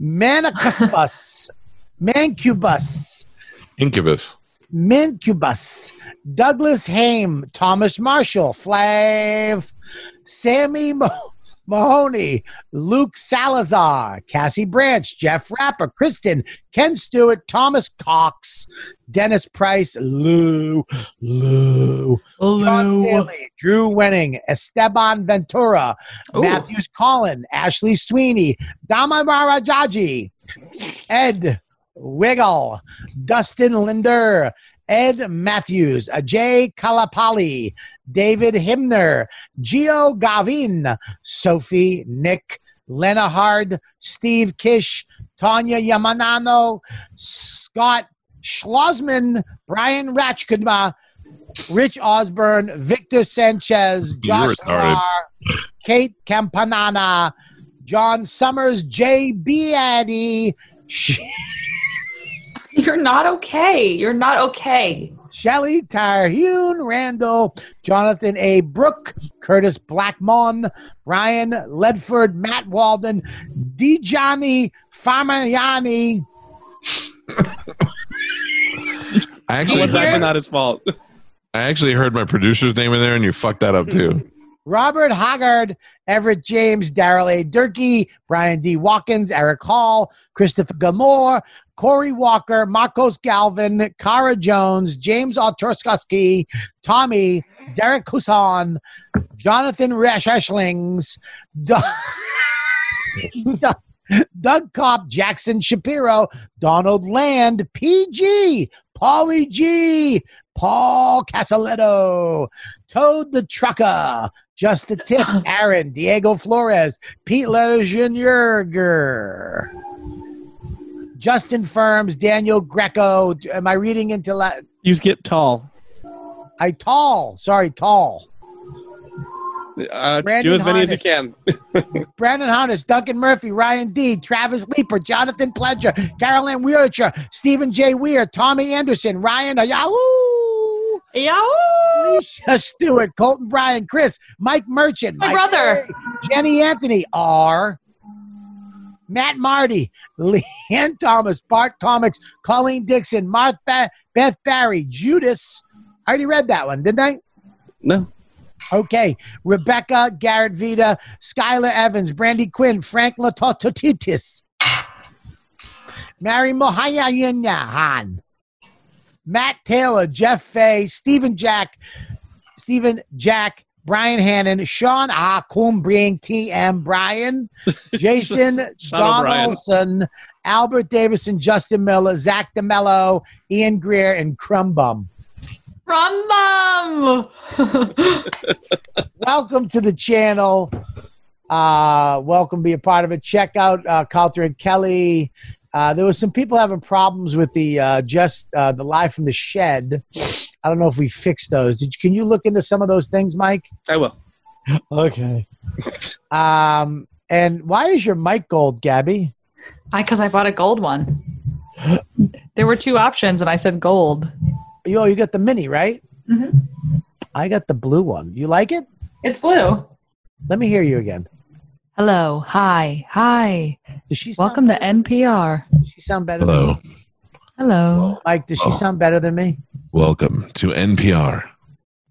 Manicusbus, Mancubus, Incubus. Mancubus, Douglas Haim, Thomas Marshall, Flav, Sammy Mo- Mahoney, Luke Salazar, Cassie Branch, Jeff Rapper, Kristen, Ken Stewart, Thomas Cox, Dennis Price, Lou, Lou, Lou. John Stanley, Drew Wenning, Esteban Ventura, Ooh. Matthews Collin, Ashley Sweeney, Damamara Jaji, Ed Wiggle, Dustin Linder, Ed Matthews, Ajay Kalapali, David Himner, Gio Gavin, Sophie, Nick, Lena Hard, Steve Kish, Tanya Yamanano, Scott Schlossman, Brian Ratchkudma, Rich Osborne, Victor Sanchez, Josh. Lar, Kate Campanana, John Summers, J. B. Beaddy, Sh- You're not okay. You're not okay. Shelly Tarhune Randall, Jonathan A. Brook, Curtis Blackmon, Brian Ledford, Matt Walden, Dijani Farmayani, I actually, What's actually not his fault. I actually heard my producer's name in there, and you fucked that up too. Robert Hoggard, Everett James, Daryl A. Durkee, Brian D. Watkins, Eric Hall, Christopher Gamore, Corey Walker, Marcos Galvin, Cara Jones, James Altorskowski, Tommy, Derek Kusan, Jonathan Reschlings, Doug, Doug, Kopp, Jackson Shapiro, Donald Land, PG, Polly G, Paul Casaletto, Toad the Trucker, Just the Tip, Aaron, Diego Flores, Pete Lejeunierger, Justin Firms, Daniel Greco. Am I reading into la- You get tall. I tall? Sorry, tall. Uh, Brandon do as many as you can. Brandon Hunnis, Duncan Murphy, Ryan D, Travis Leeper, Jonathan Pledger, Carolyn Wheelchair, Stephen J. Weir, Tommy Anderson, Ryan Ayahu, Yeah. Alicia Stewart, Colton Bryan, Chris, Mike Merchant, My Mike brother. A, Jenny Anthony, R. Matt Marty, Leanne Thomas, Bart Comics, Colleen Dixon, Marth ba- Beth Barry, Judas. I already read that one, didn't I? No. Okay, Rebecca, Garrett Vita, Skylar Evans, Brandy Quinn, Frank Latototitis, Mary Mohayayan, Matt Taylor, Jeff Fay, Stephen Jack, Stephen Jack, Brian Hannon, Sean Akumbriang TM Brian, Jason Donaldson, Albert Davison, Justin Miller, Zach DeMello, Ian Greer, and Crumbum. Rumbum. welcome to the channel. Uh, welcome, be a part of it. Check out uh, Coulter and Kelly. Uh, there was some people having problems with the uh, just uh, the live from the shed. I don't know if we fixed those. Did you, can you look into some of those things, Mike? I will. Okay. Um, and why is your mic gold, Gabby? I because I bought a gold one. There were two options, and I said gold. Yo, you got the mini, right? Mhm. I got the blue one. You like it? It's blue. Let me hear you again. Hello. Hi. Hi. Does she Welcome to NPR. does she sound better? Than Hello. me? Hello. Mike, does she sound better than me? Welcome to NPR.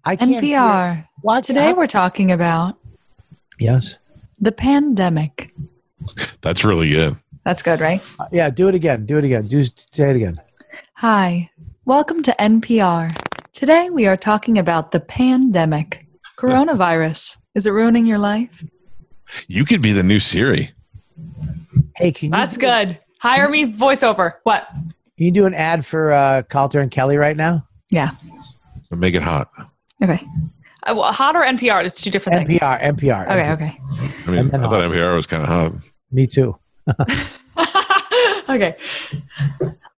I can't hear- NPR. What? Today we're talking about Yes. the pandemic. That's really good. That's good, right? Uh, yeah, do it again. Do it again. Do say it again. Hi. Welcome to NPR. Today we are talking about the pandemic. Coronavirus. Is it ruining your life? You could be the new Siri. Hey, can you That's do, good. Hire me voiceover. What? Can you do an ad for uh, Coulter and Kelly right now? Yeah. But make it hot. Okay. Uh, well, hot or NPR? It's two different things. NPR, NPR. Okay, okay. I mean, And then I thought. NPR was kind of hot. Me too. okay.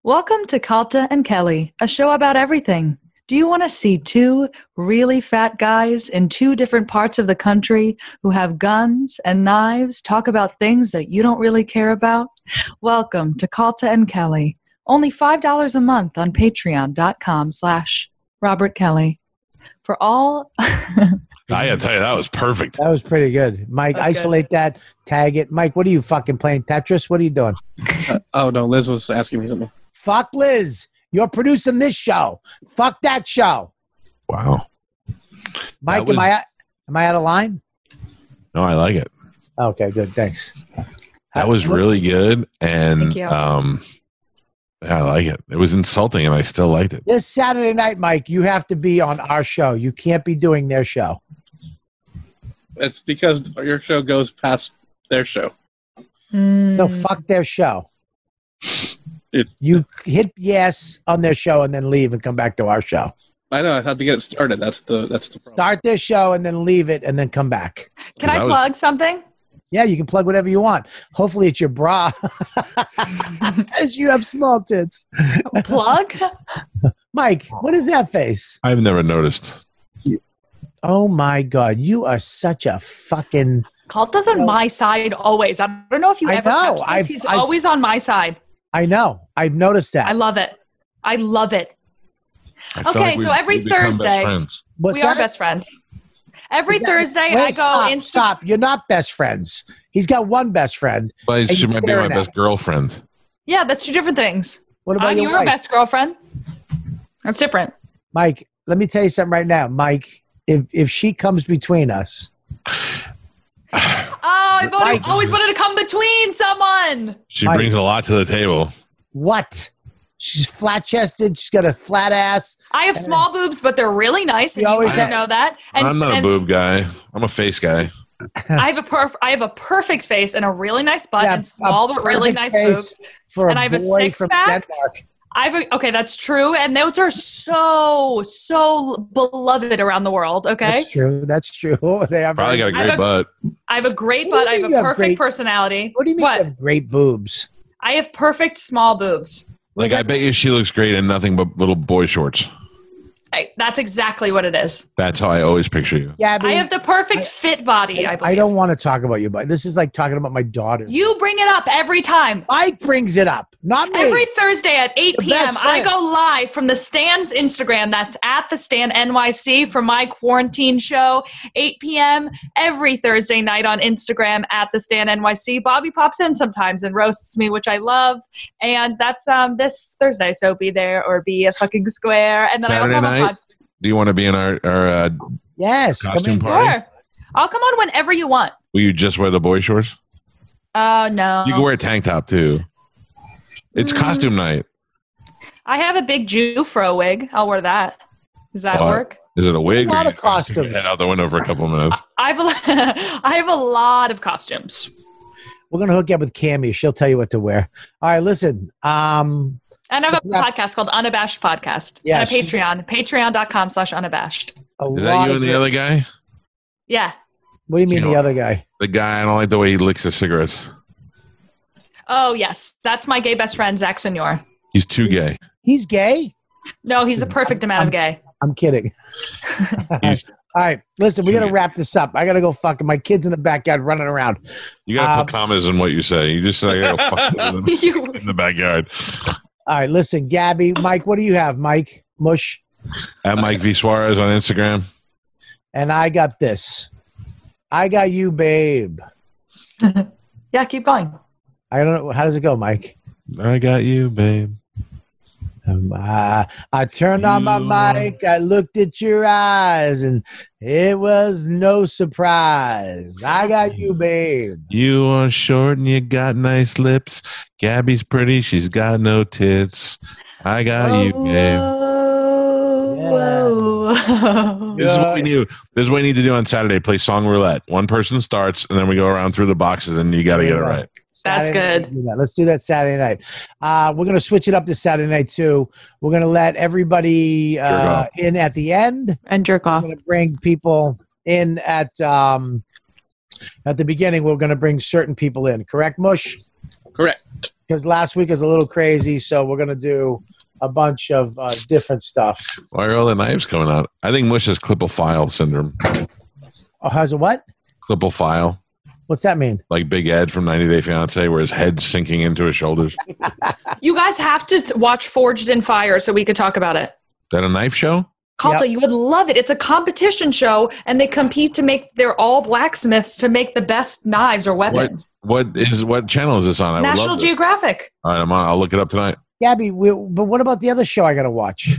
Welcome to Kalta and Kelly, a show about everything. Do you want to see two really fat guys in two different parts of the country who have guns and knives talk about things that you don't really care about? Welcome to Kalta and Kelly. Only $5 a month on patreon.com slash Robert Kelly. For all I gotta tell you, that was perfect. That was pretty good. Mike, That's good. isolate that, tag it. Mike, what are you fucking playing Tetris? What are you doing? Uh, oh no, Liz was asking me something. Fuck Liz. You're producing this show. Fuck that show. Wow. Mike, was- am I am I out of line? No, I like it. Okay, good. Thanks. That was really good, and Thank you. um, yeah, I like it. It was insulting, and I still liked it. This Saturday night, Mike, you have to be on our show. You can't be doing their show. It's because your show goes past their show. No, Mm. fuck their show. It- you hit yes on their show and then leave and come back to our show. I know. I have to get it started. That's the that's the problem. Start this show and then leave it and then come back. Can I That was- plug something? Yeah, you can plug whatever you want. Hopefully, it's your bra, as you have small tits. Plug? Mike, what is that face? I've never noticed. Oh my god, you are such a fucking. Kalta's on my side always. I don't know if you I ever know. catch this. I've- He's I've- always on my side. I know. I've noticed that. I love it. I love it. I feel Okay, we've- so every we've become best Thursday- friends. What's we are best friends. Every Is that- Thursday, Wait, I go stop, Insta- Stop! You're not best friends. He's got one best friend. But And she might be my best girlfriend. Yeah, that's two different things. What about I'm your your wife? best girlfriend. That's different. Mike, let me tell you something right now, Mike. If if she comes between us, Oh, I've always, always wanted to come between someone. She Mike. brings a lot to the table. what? She's flat chested. She's got a flat ass. I have small boobs, but they're really nice, and You you, always always have- know that. And, I'm not a and boob guy. I'm a face guy. I have a perf- I have a perfect face and a really nice butt Yeah, and small but really perfect nice face boobs. for And a I have a boy six from pack. Denmark. I've okay, that's true, and those are so so beloved around the world. Okay, That's true. That's true. They are Probably got very- a I great have butt. I have a great What butt. I have a you have perfect great- personality. What do you mean What? you have great boobs? I have perfect small boobs. Like I bet you she looks great in nothing but little boy shorts. I, that's exactly what it is. That's how I always picture you. Yeah, I have the perfect fit body. I I believe. don't want to talk about you, but this is like talking about my daughter. You bring it up every time. Mike brings it up, not me. Every Thursday at 8 The p.m., I go live from the Stand's Instagram. That's at the Stand NYC for my quarantine show. 8 p.m. every Thursday night on Instagram at the Stand NYC. Bobby pops in sometimes and roasts me, which I love. And that's um this Thursday, so be there or be a fucking square. And then I also Saturday have a night? pod- Do you want to be in our our uh, Yes, come Costume in. party? Sure. I'll come on whenever you want. Will you just wear the boy shorts? Uh, no. You can wear a tank top too. It's Mm. costume night. I have a big Jew fro wig. I'll wear that. Does that What? work? Is it a wig? A or lot you of costumes. Head out the window for a couple minutes. I have a, I have a lot of costumes. We're gonna hook you up with Cammy. She'll tell you what to wear. All right, listen. Um, And I have a Let's podcast called Unabashed Podcast. Yes. And a Patreon. Patreon.com slash unabashed. a Is that you and the great- other guy? Yeah. What do you mean You the other guy? The guy. I don't like the way he licks his cigarettes. Oh, yes. That's my gay best friend, Zach Senor. He's too gay. He's gay. No, he's the perfect amount of gay. I'm kidding. All right, listen, we got to wrap this up. I got to go fucking my kids in the backyard running around. You gotta Um, put commas in what you say. You just say, "I gotta fuck with him You- in the backyard." All right, listen, Gabby, Mike, what do you have, Mike? Mush. At Mike V Suarez on Instagram. And I got this. I got you, babe. yeah, keep going. I don't know. How does it go, Mike? I got you, babe. Um, I, I turned on my mic. I looked at your eyes, and it was no surprise. I got you, babe. You are short and you got nice lips. Gabby's pretty. She's got no tits. I got you, babe. Whoa, whoa. This is what we do. This is what we need to do on Saturday. Play song roulette. One person starts, and then we go around through the boxes, and you got to get it right. That's good. do that. Let's do that Saturday night. Uh, we're going to switch it up to Saturday night too. We're going to let everybody uh, in at the end. And jerk We're off. going to bring people in at um, at the beginning. We're going to bring certain people in. Correct, Mush? Correct. Because last week was a little crazy, so we're going to do a bunch of uh, different stuff. Why are all the knives coming out? I think Mush has Klippel-Feil syndrome. Oh, how's it? What? Klippel-Feil, What's that mean? like Big Ed from 90 Day Fiance, where his head's sinking into his shoulders. You guys have to watch Forged in Fire so we could talk about it. that a knife show? Kalta, Yep. you would love it. It's a competition show, and they compete to make. They're all blacksmiths to make the best knives or weapons. What is what channel is this on? I would National love to. Geographic. All right, I'm on. I'll look it up tonight. Gabby, we, but what about the other show I got to watch?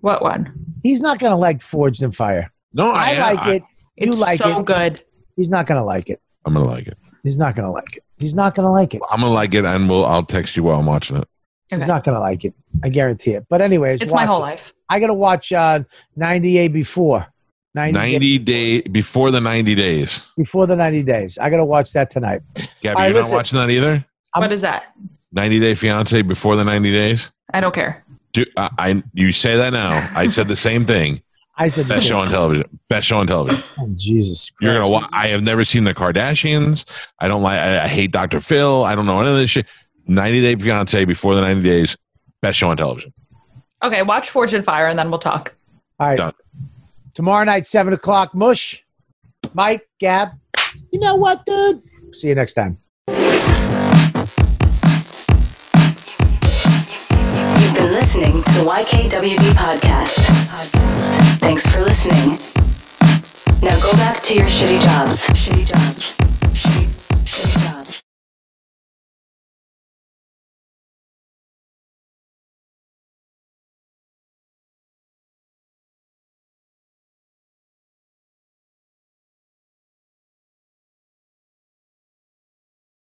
What one? He's not going to like Forged in Fire. No, I, I, like it. You It's like so it. good. He's not going to like it. I'm gonna like it. He's not going to like it. He's not going to like it. I'm gonna like it, and we'll. I'll text you while I'm watching it. He's Okay. not going to like it. I guarantee it. But anyways, It's my whole it. life. I got to watch uh, 98 before. 90, 90 day before the 90 days. before the 90 days. I got to watch that tonight. Gabby, All right, you're listen. not watching that either. I'm- what is that? 90 Day Fiance before the 90 days. I don't care. Do, I, I you say that now? I said the same thing. I said Best show on television. Best show on television. Oh, Jesus You're gonna. Christ. Wa- I have never seen the Kardashians. I don't like. I, I hate Dr. Phil. I don't know any of this shit. 90 Day Fiance before the 90 days. Best show on television. Okay, watch Forged in Fire, and then we'll talk. All right. Done. Tomorrow night, 7 o'clock. Mush, Mike, Gab. You know what, dude? See you next time. YKWD Podcast. Thanks for listening. Now go back to your shitty jobs. Shitty jobs. Shitty, shitty jobs.